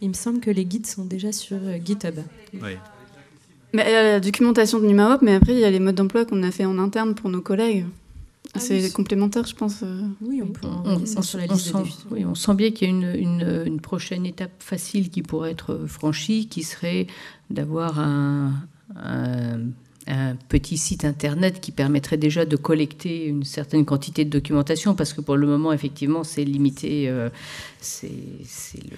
il me semble que les guides sont déjà sur euh, GitHub. Oui. Mais il y a la documentation de NumaHop, mais après, il y a les modes d'emploi qu'on a fait en interne pour nos collègues. Ah c'est complémentaire, je pense. Euh. Oui, on peut on, sur la liste sent, oui, on sent bien qu'il y a une, une, prochaine étape facile qui pourrait être franchie, qui serait d'avoir un, un, petit site internet qui permettrait déjà de collecter une certaine quantité de documentation, parce que pour le moment, effectivement, c'est limité. Euh, c'est le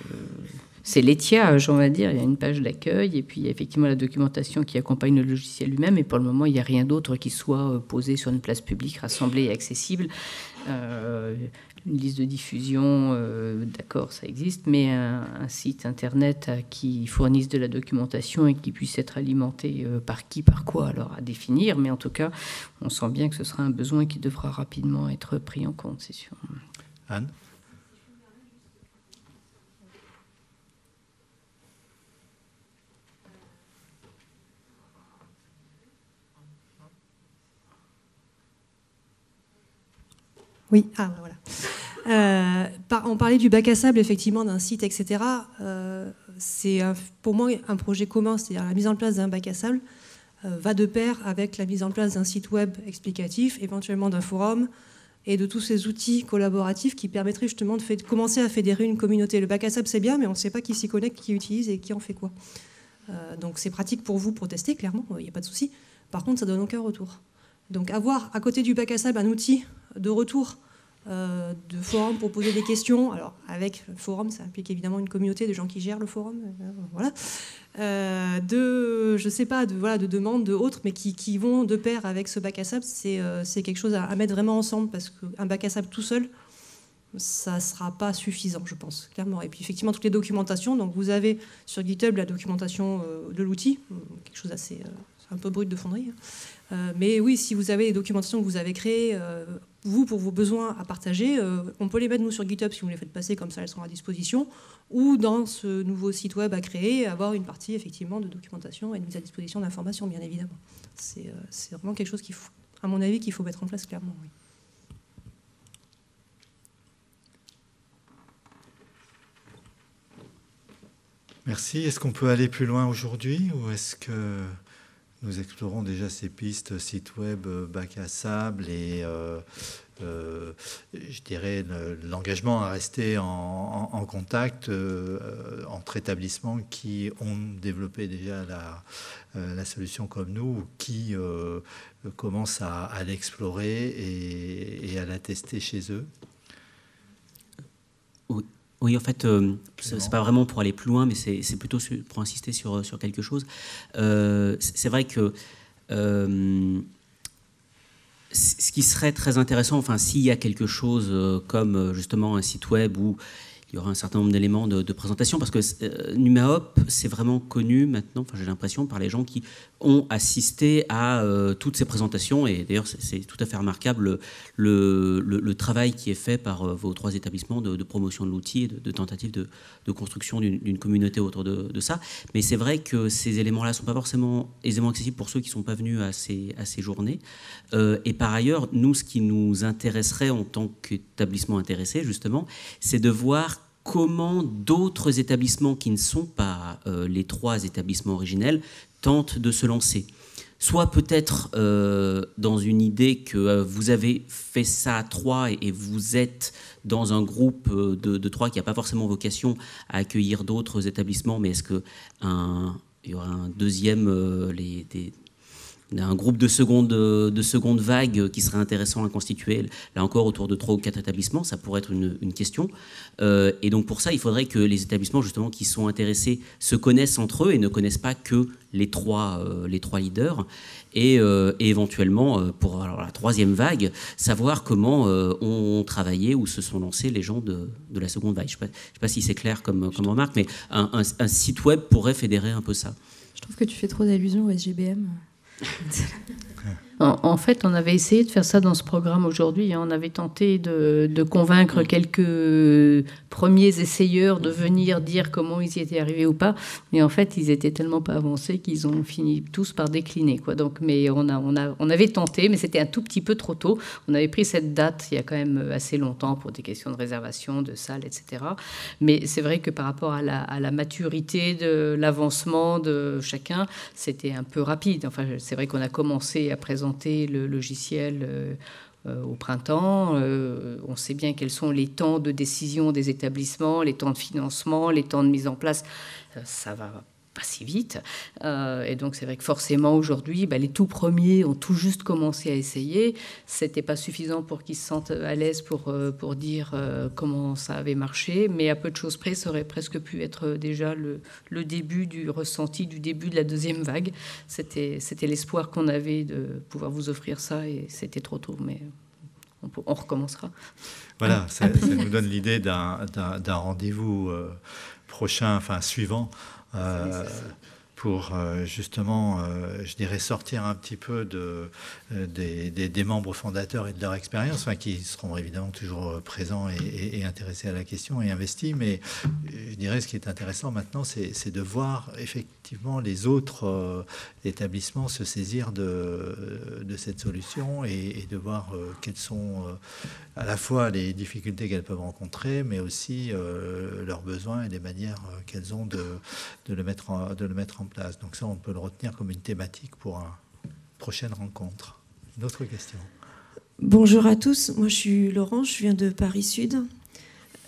c'est l'étiage, on va dire. Il y a une page d'accueil et puis il y a effectivement la documentation qui accompagne le logiciel lui-même. Et pour le moment, il n'y a rien d'autre qui soit euh, posé sur une place publique, rassemblé et accessible. Euh, une liste de diffusion, euh, d'accord, ça existe, mais un, site internet qui fournisse de la documentation et qui puisse être alimenté par qui, par quoi, alors à définir. Mais en tout cas, on sent bien que ce sera un besoin qui devra rapidement être pris en compte, c'est sûr. Anne? Oui, ah, voilà. Euh, on parlait du bac à sable, effectivement, d'un site, etc. Euh, c'est pour moi un projet commun, c'est-à-dire la mise en place d'un bac à sable euh, va de pair avec la mise en place d'un site web explicatif, éventuellement d'un forum et de tous ces outils collaboratifs qui permettraient justement de, commencer à fédérer une communauté. Le bac à sable, c'est bien, mais on ne sait pas qui s'y connecte, qui utilise et qui en fait quoi. donc c'est pratique pour vous pour tester, clairement, il n'y a pas de souci. Par contre, ça donne aucun retour. Donc avoir à côté du bac à sable un outil de retour euh, de forum pour poser des questions. Alors, avec le forum, ça implique évidemment une communauté de gens qui gèrent le forum. Euh, voilà. Euh, de, je sais pas, de, voilà, de demandes, de autres, mais qui, vont de pair avec ce bac à sable, c'est quelque chose à, mettre vraiment ensemble parce qu'un bac à sable tout seul, ça sera pas suffisant, je pense, clairement. Et puis, effectivement, toutes les documentations. Donc, vous avez sur GitHub la documentation de l'outil, quelque chose assez. un peu brut de fonderie. Hein. mais oui, si vous avez les documentations que vous avez créées vous, pour vos besoins à partager, euh, on peut les mettre nous sur GitHub si vous les faites passer, comme ça elles seront à disposition, ou dans ce nouveau site web à créer, avoir une partie effectivement de documentation et de mise à disposition d'informations, bien évidemment. C'est euh, vraiment quelque chose qu'il faut, à mon avis, qu'il faut mettre en place clairement. Merci. Est-ce qu'on peut aller plus loin aujourd'hui ou est-ce que nous explorons déjà ces pistes, site web, euh, bac à sable et euh, euh, je dirais l'engagement à rester en, contact entre établissements qui ont développé déjà la, solution comme nous, ou qui commencent à, l'explorer et, à la tester chez eux. Oui, en fait, euh, ce c'est pas vraiment pour aller plus loin, mais c'est plutôt pour insister sur, sur quelque chose. Euh, c'est vrai que euh, ce qui serait très intéressant, enfin, s'il y a quelque chose comme justement un site web où il y aura un certain nombre d'éléments de, présentation parce que euh, NumaHop, c'est vraiment connu maintenant, enfin, j'ai l'impression, par les gens qui ont assisté à euh, toutes ces présentations. Et d'ailleurs, c'est tout à fait remarquable le, travail qui est fait par euh, vos trois établissements de, promotion de l'outil et de, tentative de, construction d'une communauté autour de, ça. Mais c'est vrai que ces éléments-là ne sont pas forcément aisément accessibles pour ceux qui ne sont pas venus à ces, à ces journées. et par ailleurs, nous, ce qui nous intéresserait en tant qu'établissement intéressé, justement, c'est de voir comment d'autres établissements qui ne sont pas euh, les trois établissements originels tentent de se lancer. Soit peut-être euh, dans une idée que euh, vous avez fait ça à trois et, vous êtes dans un groupe de, trois qui n'a pas forcément vocation à accueillir d'autres établissements, mais est-ce qu'il y aura un deuxième, les, d'un groupe de seconde, de seconde vague qui serait intéressant à constituer, là encore autour de trois ou quatre établissements, ça pourrait être une, une question. et donc pour ça, il faudrait que les établissements justement qui sont intéressés se connaissent entre eux et ne connaissent pas que les trois, les trois leaders et, euh, éventuellement, euh, pour la troisième vague, savoir comment euh, ont travaillé ou se sont lancés les gens de, la seconde vague. Je ne sais, pas si c'est clair comme, comme remarque, mais un, un, site web pourrait fédérer un peu ça. Je trouve que tu fais trop d'allusions au SGBM. <laughs> 네. En, fait, on avait essayé de faire ça dans ce programme aujourd'hui. Hein. On avait tenté de, convaincre quelques premiers essayeurs de venir dire comment ils y étaient arrivés ou pas. Mais en fait, ils étaient tellement pas avancés qu'ils ont fini tous par décliner. Quoi. Donc, mais on, a, on, a, on avait tenté, mais c'était un tout petit peu trop tôt. On avait pris cette date il y a quand même assez longtemps pour des questions de réservation, de salles, etc. Mais c'est vrai que par rapport à la, à la maturité de l'avancement de chacun, c'était un peu rapide. Enfin, c'est vrai qu'on a commencé à présenter le logiciel euh, euh, au printemps. Euh, on sait bien quels sont les temps de décision des établissements, les temps de financement, les temps de mise en place. ça va pas si vite. Euh, et donc c'est vrai que forcément aujourd'hui, bah, les tout premiers ont tout juste commencé à essayer. C'était pas suffisant pour qu'ils se sentent à l'aise pour, euh, pour dire euh, comment ça avait marché, mais à peu de choses près, ça aurait presque pu être déjà le, le début du ressenti, du début de la deuxième vague. C'était, c'était l'espoir qu'on avait de pouvoir vous offrir ça et c'était trop tôt, mais on, on recommencera. Voilà, ça, ça <laughs> nous donne l'idée d'un, d'un rendez-vous prochain, enfin suivant, euh, pour euh, justement, euh, je dirais, sortir un petit peu de, des, membres fondateurs et de leur expérience, qui seront évidemment toujours présents et, et, intéressés à la question et investis. Mais je dirais, ce qui est intéressant maintenant, c'est de voir effectivement les autres établissements se saisir de, cette solution et, de voir quelles sont à la fois les difficultés qu'elles peuvent rencontrer, mais aussi euh, leurs besoins et les manières euh, qu'elles ont de, de, le mettre en, de le mettre en place. Donc ça, on peut le retenir comme une thématique pour une prochaine rencontre. Une autre question? Bonjour à tous, moi je suis Laurent, je viens de Paris Sud.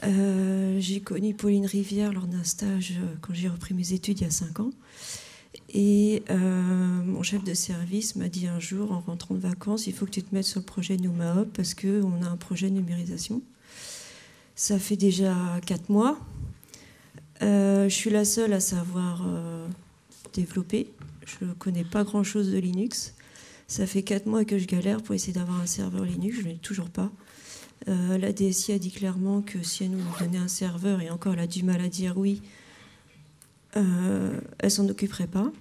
Euh, j'ai connu Pauline Rivière lors d'un stage quand j'ai repris mes études il y a cinq ans. Et euh, mon chef de service m'a dit un jour, en rentrant de vacances, il faut que tu te mettes sur le projet NumaHop parce qu'on a un projet de numérisation. Ça fait déjà quatre mois. Euh, je suis la seule à savoir euh, développer. Je ne connais pas grand-chose de Linux. Ça fait quatre mois que je galère pour essayer d'avoir un serveur Linux. Je ne l'ai toujours pas. La DSI a dit clairement que si elle nous donnait un serveur, et encore elle a du mal à dire oui, elle s'en occuperait pas.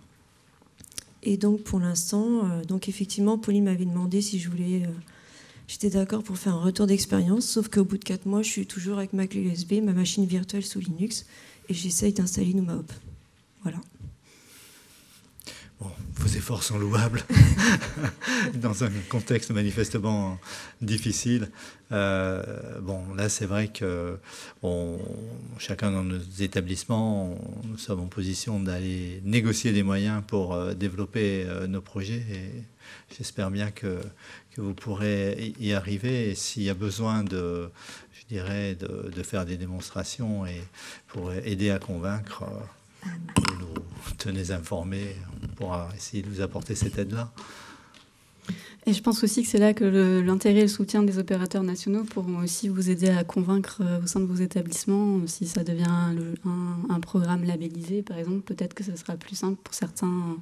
Et donc pour l'instant, euh, donc effectivement, Pauline m'avait demandé si je voulais, euh, j'étais d'accord pour faire un retour d'expérience, sauf qu'au bout de 4 mois, je suis toujours avec ma clé USB, ma machine virtuelle sous Linux, et j'essaye d'installer NumaHop. Voilà. Vos efforts sont louables <laughs> dans un contexte manifestement difficile. Euh, bon, là, c'est vrai que chacun dans nos établissements, nous sommes en position d'aller négocier des moyens pour euh, développer euh, nos projets et j'espère bien que, vous pourrez y arriver. S'il y a besoin de, je dirais, de, faire des démonstrations et pour aider à convaincre, vous nous tenez informés, on pourra essayer de vous apporter cette aide-là. Et je pense aussi que c'est là que l'intérêt et le soutien des opérateurs nationaux pourront aussi vous aider à convaincre euh, au sein de vos établissements. Si ça devient un, un, programme labellisé, par exemple, peut-être que ce sera plus simple pour certains,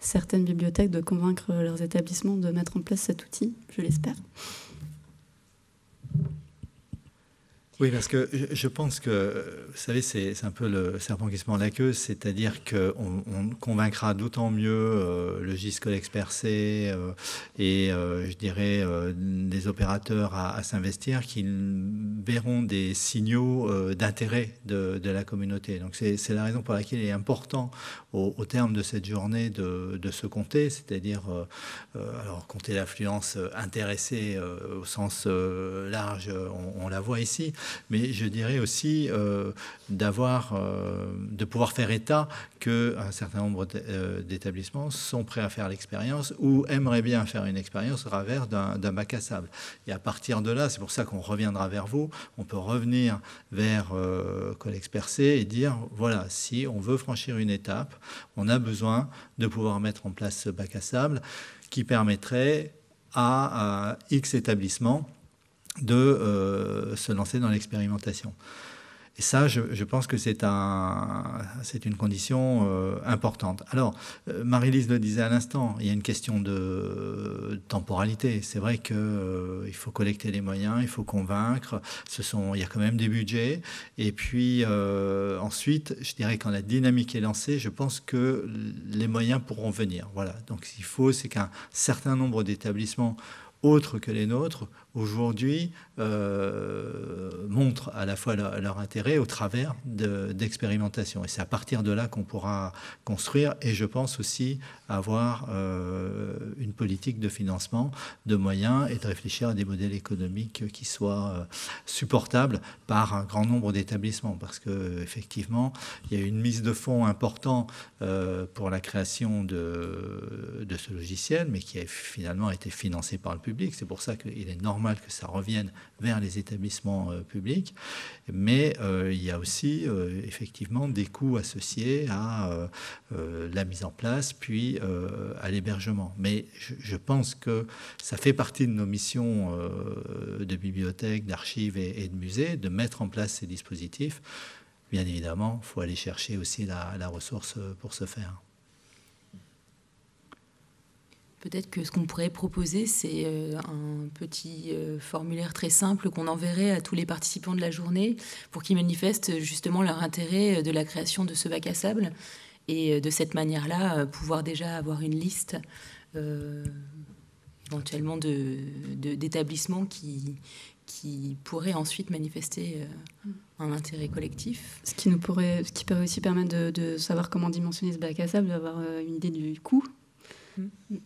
certaines bibliothèques de convaincre leurs établissements de mettre en place cet outil, je l'espère. Oui, parce que je pense que, vous savez, c'est un peu le serpent qui se mord la queue, c'est-à-dire qu'on on convaincra d'autant mieux euh, le GISCOL expercé euh, et, euh, je dirais, des opérateurs à, s'investir qu'ils verront des signaux d'intérêt de, la communauté. Donc c'est la raison pour laquelle il est important, au, terme de cette journée, de, se compter, c'est-à-dire, alors compter l'affluence intéressée au sens large, on la voit ici, mais je dirais aussi euh, d'avoir, euh, de pouvoir faire état qu'un certain nombre euh, d'établissements sont prêts à faire l'expérience ou aimeraient bien faire une expérience au travers d'un bac à sable. Et à partir de là, c'est pour ça qu'on reviendra vers vous, on peut revenir vers euh, Collex Percé et dire, voilà, si on veut franchir une étape, on a besoin de pouvoir mettre en place ce bac à sable qui permettrait à, à X établissements de se lancer dans l'expérimentation. Et ça, je, pense que c'est un, une condition euh, importante. Alors, euh, Marie-Lise le disait à l'instant, il y a une question de temporalité. C'est vrai qu'il euh, faut collecter les moyens, il faut convaincre. Ce sont, il y a quand même des budgets. Et puis ensuite, je dirais quand la dynamique est lancée, je pense que les moyens pourront venir. Voilà. Donc, ce qu'il faut, c'est qu'un certain nombre d'établissements autres que les nôtres aujourd'hui euh, montrent à la fois leur, intérêt au travers d'expérimentation. et c'est à partir de là qu'on pourra construire et je pense aussi avoir euh, une politique de financement, de moyens et de réfléchir à des modèles économiques qui soient euh, supportables par un grand nombre d'établissements. Parce qu'effectivement, il y a une mise de fonds importante pour la création de, de ce logiciel, mais qui a finalement été financé par le public. C'est pour ça qu'il est normal que ça revienne vers les établissements euh, publics. Mais euh, il y a aussi euh, effectivement des coûts associés à la mise en place, puis à l'hébergement. Mais je, pense que ça fait partie de nos missions de bibliothèque, d'archives et, de musées de mettre en place ces dispositifs. Bien évidemment, il faut aller chercher aussi la ressource pour ce faire. Peut-être que ce qu'on pourrait proposer, c'est euh, un petit euh, formulaire très simple qu'on enverrait à tous les participants de la journée pour qu'ils manifestent justement leur intérêt de la création de ce bac à sable et euh, de cette manière-là pouvoir déjà avoir une liste éventuellement d'établissements de, qui, qui pourraient ensuite manifester un intérêt collectif. Ce qui, nous pourrait, ce qui pourrait aussi permettre de, de savoir comment dimensionner ce bac à sable, d'avoir une idée du coût. Mm.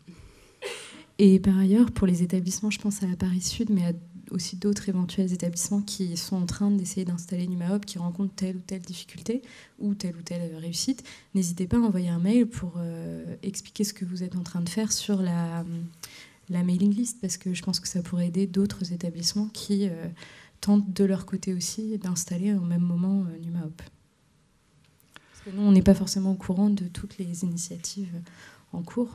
Et par ailleurs, pour les établissements, je pense à la Paris Sud, mais à aussi d'autres éventuels établissements qui sont en train d'essayer d'installer NumaHop, qui rencontrent telle ou telle difficulté ou telle ou telle réussite, n'hésitez pas à envoyer un mail pour euh, expliquer ce que vous êtes en train de faire sur la, mailing list, parce que je pense que ça pourrait aider d'autres établissements qui euh, tentent de leur côté aussi d'installer au même moment euh, NumaHop. Parce que nous, on n'est pas forcément au courant de toutes les initiatives en cours.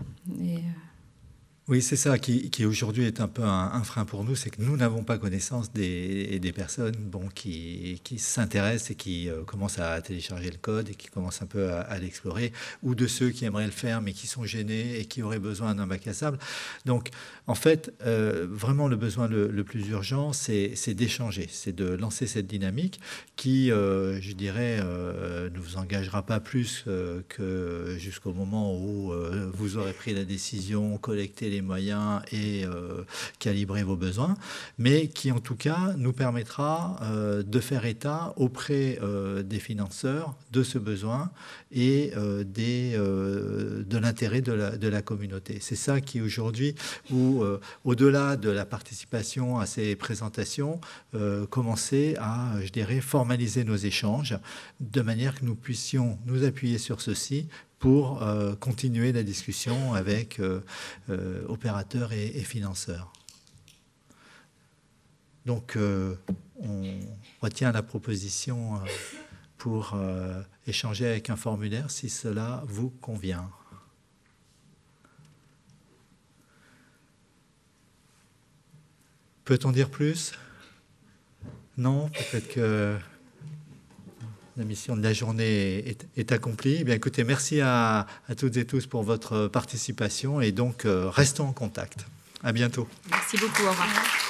Oui, c'est ça qui, aujourd'hui est un peu un, frein pour nous, c'est que nous n'avons pas connaissance des, personnes qui s'intéressent et qui euh, commencent à télécharger le code et qui commencent un peu à, l'explorer, ou de ceux qui aimeraient le faire mais qui sont gênés et qui auraient besoin d'un bac à sable. Donc, en fait, euh, vraiment le besoin le, plus urgent, c'est d'échanger, c'est de lancer cette dynamique qui, euh, je dirais, ne vous engagera pas plus que jusqu'au moment où vous aurez pris la décision, collecté les moyens et euh, calibrer vos besoins, mais qui en tout cas nous permettra euh, de faire état auprès euh, des financeurs de ce besoin et des, de l'intérêt de la, de la, communauté. C'est ça qui aujourd'hui, où au-delà de la participation à ces présentations, commencer à, je dirais, formaliser nos échanges de manière que nous puissions nous appuyer sur ceci pour euh, continuer la discussion avec euh, euh, opérateurs et, financeurs. Donc, on retient la proposition pour échanger avec un formulaire si cela vous convient. Peut-on dire plus? Non, peut-être que la mission de la journée est, accomplie. Eh bien, écoutez, merci à, toutes et tous pour votre participation et donc euh, restons en contact. À bientôt. Merci beaucoup. Au.